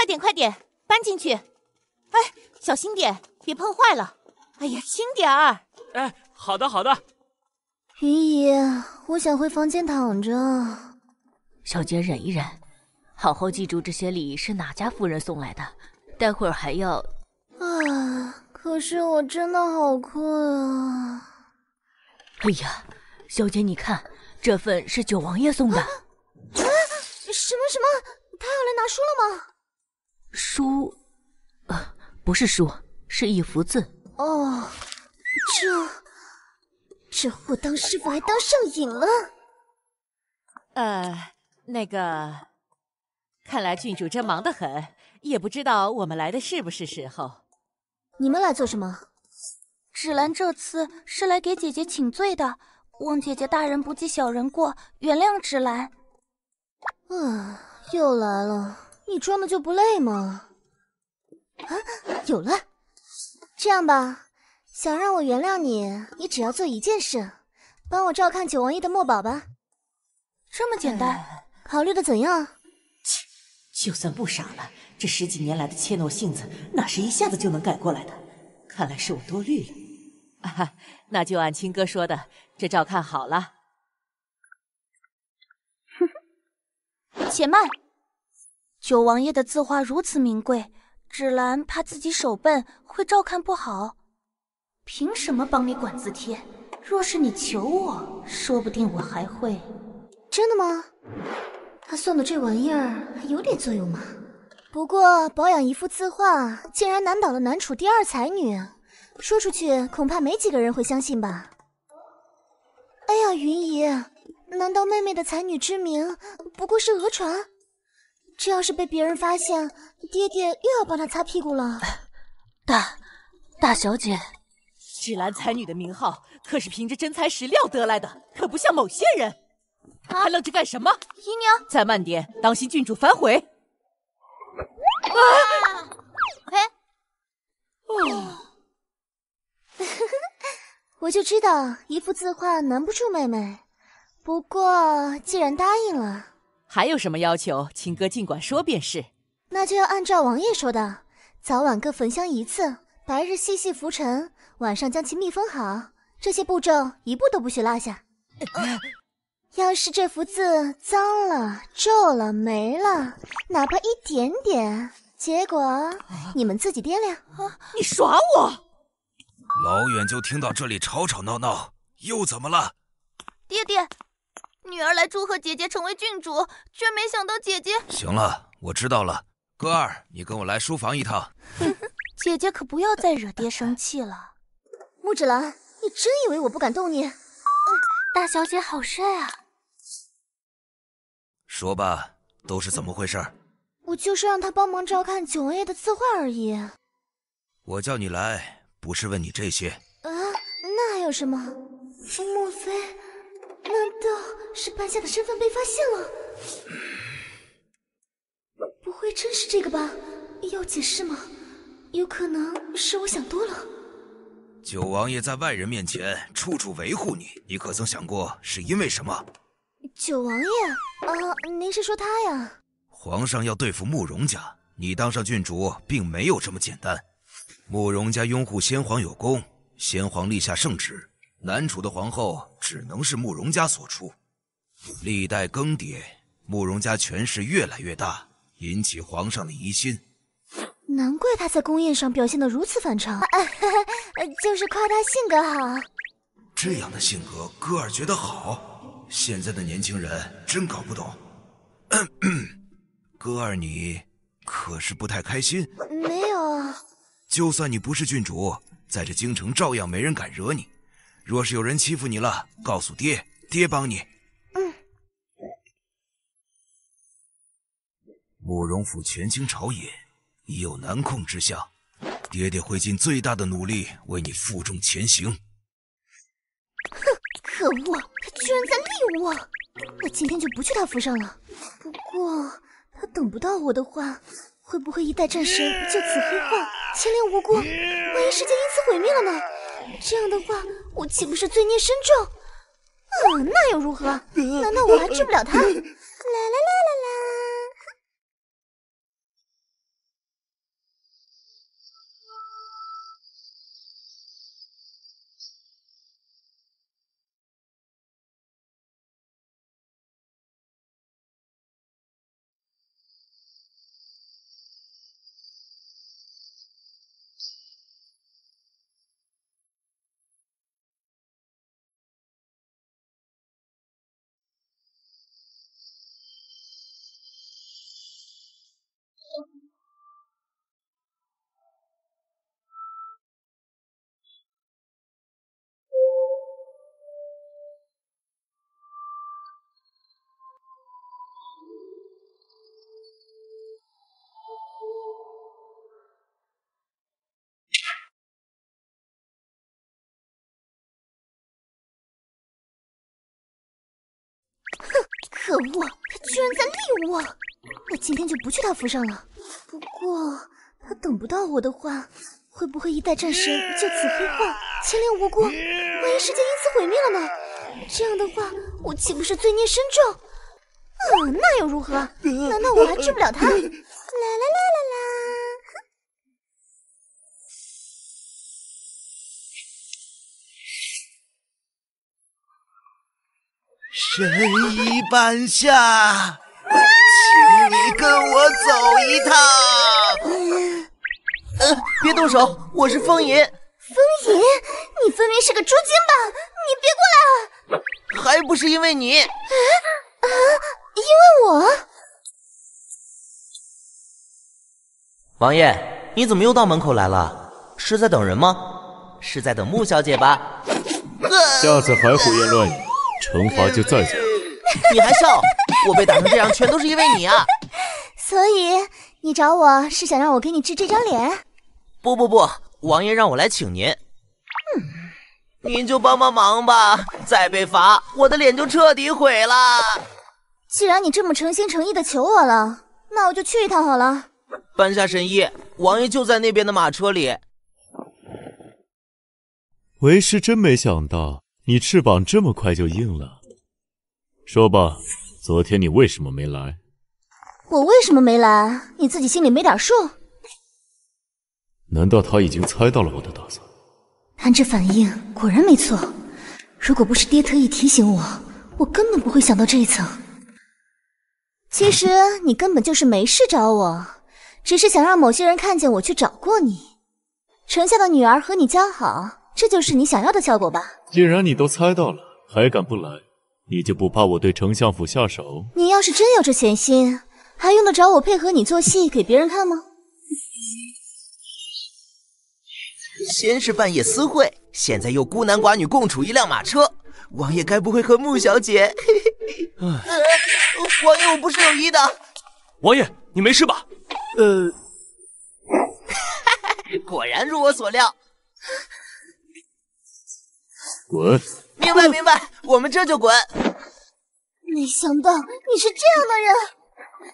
[SPEAKER 3] 快点，快点，搬进去！哎，小心点，别碰坏了。哎呀，轻点儿！
[SPEAKER 13] 哎，好的，好的。
[SPEAKER 1] 云姨，我想回房间躺着。
[SPEAKER 10] 小姐忍一忍，好好记住这些礼是哪家夫人送来的。待会儿还要……
[SPEAKER 1] 啊，可是我真的好困啊！
[SPEAKER 10] 哎呀，小姐，你看，这份是九王爷送的。啊？
[SPEAKER 1] 什么什么？他要来拿书了吗？
[SPEAKER 10] 书，呃，不是书，是一幅字。
[SPEAKER 1] 哦，这这货当师傅还当上瘾了。
[SPEAKER 3] 呃，那个，看来郡主这忙得很，也不知道我们来的是不是时候。
[SPEAKER 1] 你们来做什么？
[SPEAKER 8] 芷兰这次是来给姐姐请罪的，望姐姐大人不计小人过，原谅芷兰。
[SPEAKER 1] 啊，又来了。你装的就不累吗？啊，有了！这样吧，想让我原谅你，你只要做一件事，帮我照看九王爷的墨宝吧。
[SPEAKER 8] 这么简单？
[SPEAKER 1] 考虑的怎样？
[SPEAKER 3] 切，就算不傻了，这十几年来的怯懦性子，哪是一下子就能改过来的？看来是我多虑了。啊，那就按青哥说的，这照看好了。
[SPEAKER 8] 且慢。九王爷的字画如此名贵，芷兰怕自己手笨会照看不好，凭什么帮你管字帖？若是你求我，说不定我还会。
[SPEAKER 1] 真的吗？他送的这玩意儿还有点作用吗？不过保养一幅字画，竟然难倒了南楚第二才女，说出去恐怕没几个人会相信吧。哎呀，云姨，难道妹妹的才女之名不过是讹传？这要是被别人发现，爹爹又要帮他擦屁股了。
[SPEAKER 10] 大，大小姐，
[SPEAKER 3] 芷兰才女的名号可是凭着真材实料得来的，可不像某些人。还愣着干什么？
[SPEAKER 8] 姨娘，
[SPEAKER 3] 再慢点，当心郡主反悔。
[SPEAKER 8] 啊！哎，
[SPEAKER 1] 哦，我就知道一幅字画难不住妹妹。不过既然答应了。
[SPEAKER 3] 还有什么要求，秦哥尽管说便是。
[SPEAKER 1] 那就要按照王爷说的，早晚各焚香一次，白日细细拂尘，晚上将其密封好。这些步骤一步都不许落下。要是这幅字脏了、皱了、没了，哪怕一点点，结果你们自己掂量。
[SPEAKER 3] 你耍我！
[SPEAKER 5] 老远就听到这里吵吵闹闹，又怎么了？
[SPEAKER 9] 爹爹，女儿来祝贺姐姐成为郡主，却没想到姐姐……
[SPEAKER 5] 行了，我知道了。哥儿，你跟我来书房一趟。
[SPEAKER 9] 姐姐可不要再惹爹生气了。
[SPEAKER 1] 木芷兰，你真以为我不敢动你？
[SPEAKER 8] 大小姐好帅啊！
[SPEAKER 5] 说吧，都是怎么回事？
[SPEAKER 1] 我就是让他帮忙照看九王爷的字画而已。
[SPEAKER 5] 我叫你来，不是问你这些。啊，
[SPEAKER 1] 那还有什么？莫非，难道是半夏的身份被发现了？不会真是这个吧？要解释吗？有可能是我想多了。
[SPEAKER 5] 九王爷在外人面前处处维护你，你可曾想过是因为什么？
[SPEAKER 1] 九王爷啊，您是说他呀？
[SPEAKER 5] 皇上要对付慕容家，你当上郡主并没有这么简单。慕容家拥护先皇有功，先皇立下圣旨，南楚的皇后只能是慕容家所出。历代更迭，慕容家权势越来越大，引起皇上的疑心。
[SPEAKER 1] 难怪他在宫宴上表现得如此反常，就是夸他性格好。
[SPEAKER 5] 这样的性格，歌儿觉得好。现在的年轻人真搞不懂。歌儿，你可是不太开心？
[SPEAKER 1] 没有啊。
[SPEAKER 5] 就算你不是郡主，在这京城照样没人敢惹你。若是有人欺负你了，告诉爹，爹帮你。慕容府权倾朝野，已有难控之象，爹爹会尽最大的努力为你负重前行。
[SPEAKER 1] 哼，可恶，他居然在利用我！我今天就不去他府上了。不过。他等不到我的话，会不会一代战神就此黑化，牵连无辜？万一世界因此毁灭了呢？这样的话，我岂不是罪孽深重？啊，那又如何？难道我还治不了他？啦啦啦啦啦！可恶，他居然在利用我！我今天就不去他府上了。不过他等不到我的话，会不会一代战神就此黑化，牵连无辜？万一世界因此毁灭了呢？这样的话，我岂不是罪孽深重？啊，那又如何？难道我还治不了他？来来来来
[SPEAKER 5] 神医半夏，请你跟我走一趟。
[SPEAKER 2] 呃，别动手，我是风吟。
[SPEAKER 1] 风吟，你分明是个猪精吧？你别过
[SPEAKER 2] 来啊！还不是因为你？啊
[SPEAKER 1] 啊！因为我？
[SPEAKER 2] 王爷，你怎么又到门口来了？是在等人吗？是在等穆小姐吧？
[SPEAKER 6] 下次还胡言乱语。惩罚就在这。
[SPEAKER 2] 你还笑？我被打成这样，全都是因为你啊！
[SPEAKER 1] 所以你找我是想让我给你治这张脸？
[SPEAKER 2] 不不不，王爷让我来请您。嗯，您就帮帮忙吧，再被罚，我的脸就彻底毁了。
[SPEAKER 1] 既然你这么诚心诚意的求我了，那我就去一趟好了。
[SPEAKER 2] 半夏神医，王爷就在那边的马车里。
[SPEAKER 6] 为师真没想到。你翅膀这么快就硬了，说吧，昨天你为什么没来？
[SPEAKER 1] 我为什么没来？你自己心里没点数？
[SPEAKER 6] 难道他已经猜到了我的打算？
[SPEAKER 1] 看这反应，果然没错。如果不是爹特意提醒我，我根本不会想到这一层。其实你根本就是没事找我，只是想让某些人看见我去找过你。丞相的女儿和你交好。这就是你想要的效果吧？
[SPEAKER 6] 既然你都猜到了，还敢不来？你就不怕我对丞相府下手？
[SPEAKER 1] 你要是真有这闲心，还用得着我配合你做戏给别人看吗？
[SPEAKER 2] 先是半夜私会，现在又孤男寡女共处一辆马车，王爷该不会和穆小姐？呃，王爷，我不是有意的。
[SPEAKER 7] 王爷，你没事吧？
[SPEAKER 2] 呃，果然如我所料。
[SPEAKER 6] 滚！
[SPEAKER 2] 明白明白，我们这就滚。
[SPEAKER 1] 没想到你是这样的人，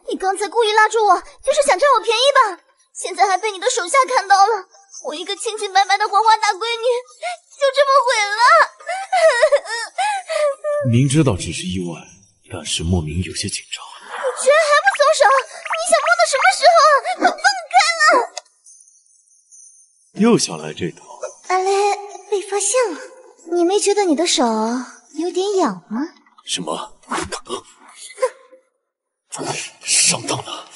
[SPEAKER 1] 你刚才故意拉住我，就是想占我便宜吧？现在还被你的手下看到了，我一个清清白白的黄花大闺女，就这么毁了。
[SPEAKER 6] 明知道只是意外，但是莫名有些紧张。
[SPEAKER 1] 你居然还不松手！你想摸到什么时候？快放开了！
[SPEAKER 6] 又想来这套？
[SPEAKER 1] 阿雷被发现了，你没觉得你的手有点痒吗？
[SPEAKER 6] 什么？上当了！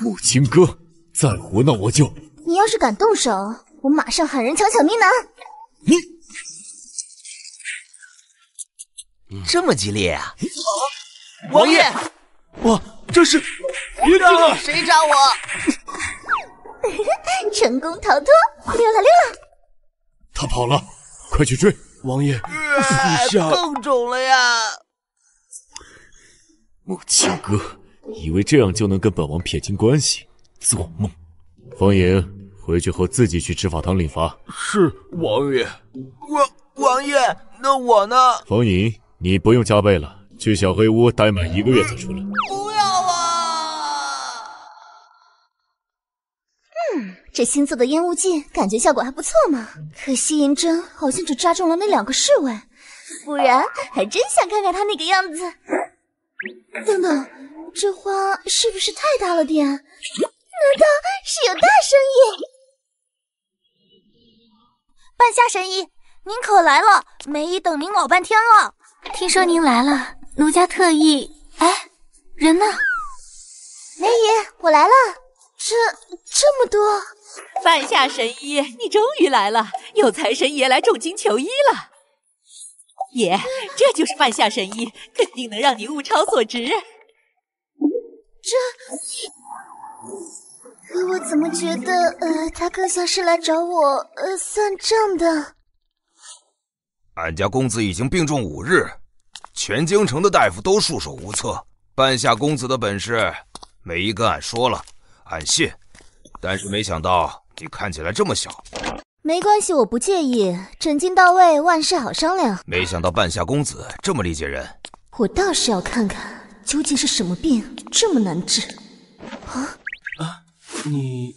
[SPEAKER 6] 木青哥，再胡闹我就……
[SPEAKER 1] 你要是敢动手，我马上喊人抢小明南。
[SPEAKER 6] 你
[SPEAKER 2] 这么激烈啊！王爷，
[SPEAKER 6] 哇，这是
[SPEAKER 2] 别打了！谁扎我？
[SPEAKER 1] 成功逃脱，溜了溜了。
[SPEAKER 6] 他跑了，快去追！
[SPEAKER 7] 王爷，
[SPEAKER 2] 陛下更肿了呀！
[SPEAKER 6] 木青哥，以为这样就能跟本王撇清关系？做梦！方莹，回去后自己去执法堂领罚。
[SPEAKER 7] 是王爷。
[SPEAKER 2] 王王爷，那我呢？
[SPEAKER 6] 方莹，你不用加倍了，去小黑屋待满一个月再出来。
[SPEAKER 2] 不要啊！
[SPEAKER 1] 嗯，这新做的烟雾剂感觉效果还不错嘛。可惜银针好像只扎中了那两个侍卫，不然还真想看看他那个样子。等等，这花是不是太大了点？难道是有大生意？
[SPEAKER 8] 半夏神医，您可来了！梅姨等您老半天了。
[SPEAKER 10] 听说您来了，奴家特意……哎，人呢？
[SPEAKER 1] 梅姨，我来了。这这么多，
[SPEAKER 3] 半夏神医，你终于来了！有财神爷来重金求医了。爷，这就是半夏神医，肯定能让你物超所值。
[SPEAKER 1] 这，可我怎么觉得，呃，他更像是来找我，呃，算账的。
[SPEAKER 5] 俺家公子已经病重五日，全京城的大夫都束手无策。半夏公子的本事，梅姨跟俺说了，俺信。但是没想到你看起来这么小。
[SPEAKER 1] 没关系，我不介意，诊金到位，万事好商量。
[SPEAKER 5] 没想到半夏公子这么理解人，
[SPEAKER 1] 我倒是要看看究竟是什么病这么难治。啊
[SPEAKER 7] 啊！你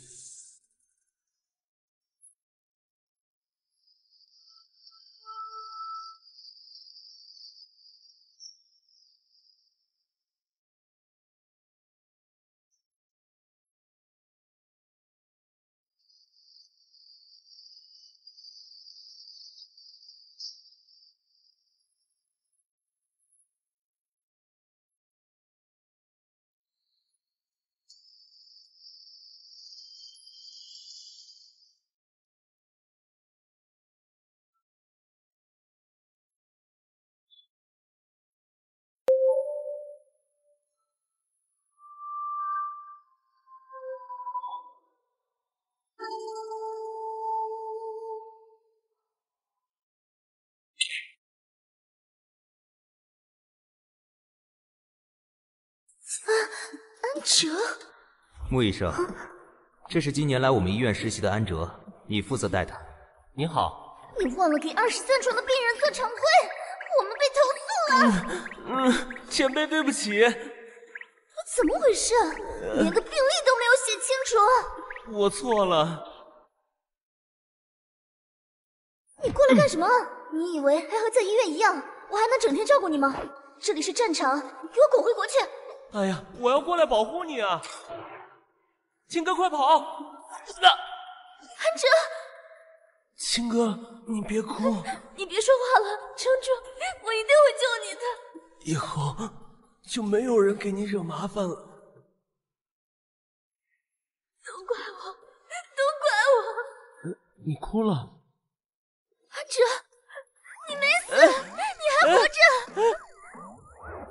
[SPEAKER 1] 安哲，
[SPEAKER 14] 穆医生，这是今年来我们医院实习的安哲，你负责带他。
[SPEAKER 7] 你好。
[SPEAKER 1] 你忘了给二十三床的病人做常规，我们被投
[SPEAKER 7] 诉了。嗯，前辈对不起。
[SPEAKER 1] 怎么回事？连个病历都没有写清楚。
[SPEAKER 7] 我错了。
[SPEAKER 1] 你过来干什么？你以为还和在医院一样，我还能整天照顾你吗？这里是战场，给我滚回国去！
[SPEAKER 7] 哎呀，我要过来保护你啊！青哥，快跑！
[SPEAKER 1] 那安哲，
[SPEAKER 7] 青哥，你别哭，
[SPEAKER 1] 你别说话了，撑住，我一定会救你的。
[SPEAKER 7] 以后就没有人给你惹麻烦了。
[SPEAKER 1] 都怪我，都怪我！
[SPEAKER 7] 你哭了？
[SPEAKER 1] 阿哲，你没死，你还活着！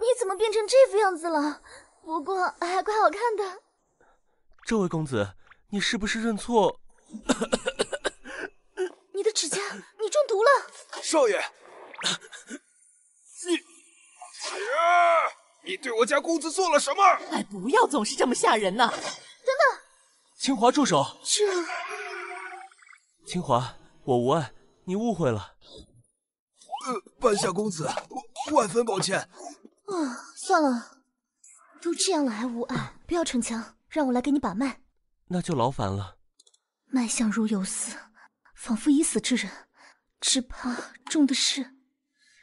[SPEAKER 1] 你怎么变成这副样子了？不过还怪好看的。
[SPEAKER 7] 这位公子，你是不是认错？
[SPEAKER 1] 你的指甲，你中毒了！
[SPEAKER 5] 少爷，你，你对我家公子做了什么？
[SPEAKER 3] 哎，不要总是这么吓人呐！等
[SPEAKER 1] 等，
[SPEAKER 7] 清华住手！
[SPEAKER 1] 这，
[SPEAKER 7] 清华，我无碍，你误会了。
[SPEAKER 5] 呃，半夏公子，万分抱歉。
[SPEAKER 1] 啊，算了，都这样了还无碍，不要逞强，让我来给你把脉。
[SPEAKER 7] 那就劳烦了。
[SPEAKER 1] 脉象如有似，仿佛已死之人，只怕中的是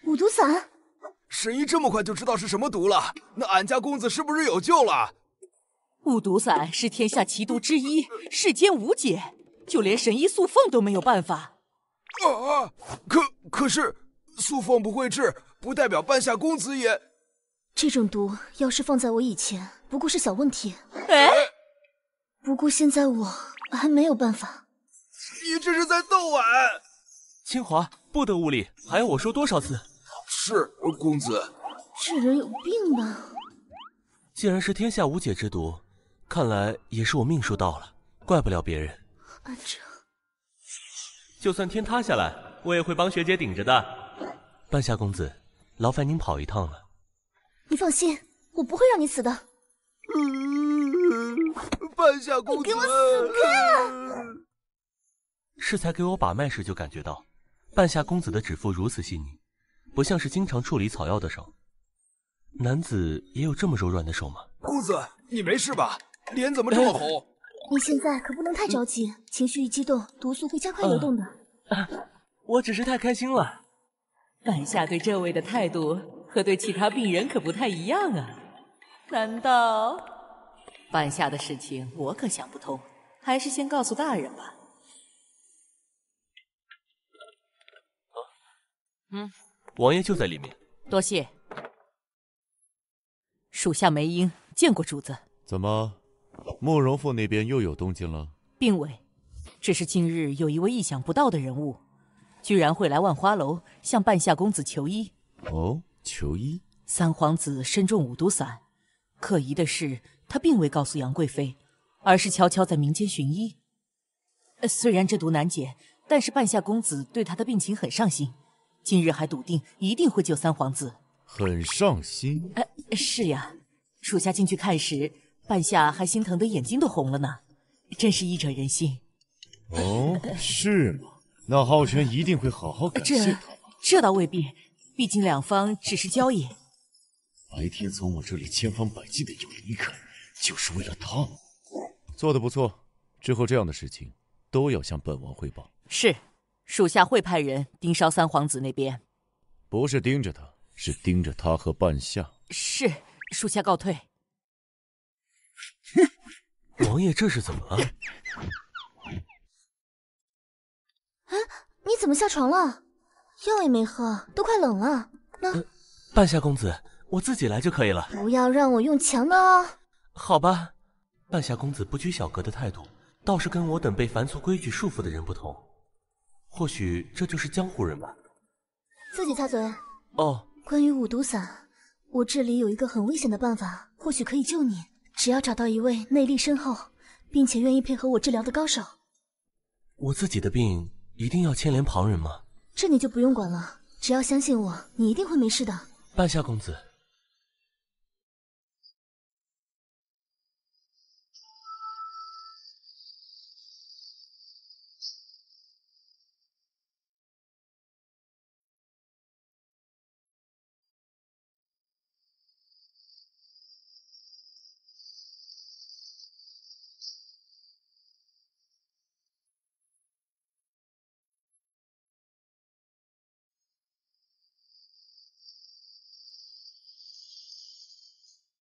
[SPEAKER 1] 五毒散。
[SPEAKER 5] 神医这么快就知道是什么毒了，那俺家公子是不是有救了？
[SPEAKER 3] 五毒散是天下奇毒之一，世间无解，就连神医素凤都没有办法。
[SPEAKER 5] 啊！可可是素凤不会治，不代表半夏公子也。
[SPEAKER 1] 这种毒要是放在我以前，不过是小问题。
[SPEAKER 3] 哎，
[SPEAKER 1] 不过现在我还没有办法。
[SPEAKER 5] 你这是在逗俺？
[SPEAKER 7] 清华不得无礼，还要我说多少次？
[SPEAKER 5] 是公子，
[SPEAKER 1] 这人有病吧？
[SPEAKER 7] 既然是天下无解之毒，看来也是我命数到了，怪不了别人。
[SPEAKER 1] 阿哲，
[SPEAKER 7] 就算天塌下来，我也会帮学姐顶着的。半夏公子，劳烦您跑一趟了。
[SPEAKER 1] 你放心，我不会让你死的。
[SPEAKER 5] 半夏公子，
[SPEAKER 1] 给我死开！
[SPEAKER 7] 适才给我把脉时就感觉到，半夏公子的指腹如此细腻，不像是经常处理草药的手。男子也有这么柔软的手吗？
[SPEAKER 5] 公子，你没事吧？脸怎么这么红？
[SPEAKER 1] 你现在可不能太着急，情绪一激动，毒素会加快流动的。
[SPEAKER 7] 啊，我只是太开心了。
[SPEAKER 3] 半夏对这位的态度和对其他病人可不太一样啊。难道半夏的事情我可想不通？还是先告诉大人吧。
[SPEAKER 7] 嗯，王爷就在里面。
[SPEAKER 3] 多谢。属下梅英见过主子。
[SPEAKER 6] 怎么，慕容复那边又有动静了？
[SPEAKER 3] 并未，只是近日有一位意想不到的人物，居然会来万花楼向半夏公子求医。
[SPEAKER 6] 哦，求医。
[SPEAKER 3] 三皇子身中五毒散，可疑的是他并未告诉杨贵妃，而是悄悄在民间寻医。虽然这毒难解，但是半夏公子对他的病情很上心，今日还笃定一定会救三皇子。
[SPEAKER 6] 很上心。
[SPEAKER 3] 呃，是呀，属下进去看时，半夏还心疼的眼睛都红了呢，真是医者仁心。
[SPEAKER 6] 哦，是吗？那浩轩一定会好好感谢他。
[SPEAKER 3] 这倒未必，毕竟两方只是交易。
[SPEAKER 6] 白天从我这里千方百计的要离开，就是为了他。做的不错，之后这样的事情都要向本王汇报。
[SPEAKER 3] 是，属下会派人盯梢三皇子那边。
[SPEAKER 6] 不是盯着他，是盯着他和半夏。
[SPEAKER 3] 是，属下告退。
[SPEAKER 7] 王爷这是怎么了？
[SPEAKER 1] 哎，你怎么下床了？药也没喝，都快冷了。那、
[SPEAKER 7] 呃，半夏公子，我自己来就可以了。
[SPEAKER 1] 不要让我用强的哦。
[SPEAKER 7] 好吧，半夏公子不拘小格的态度，倒是跟我等被凡俗规矩束缚的人不同。或许这就是江湖人吧。
[SPEAKER 1] 自己擦嘴。
[SPEAKER 7] 哦。
[SPEAKER 1] 关于五毒散，我这里有一个很危险的办法，或许可以救你。只要找到一位内力深厚，并且愿意配合我治疗的高手。
[SPEAKER 7] 我自己的病一定要牵连旁人吗？
[SPEAKER 1] 这你就不用管了，只要相信我，你一定会没事的。
[SPEAKER 7] 半夏公子，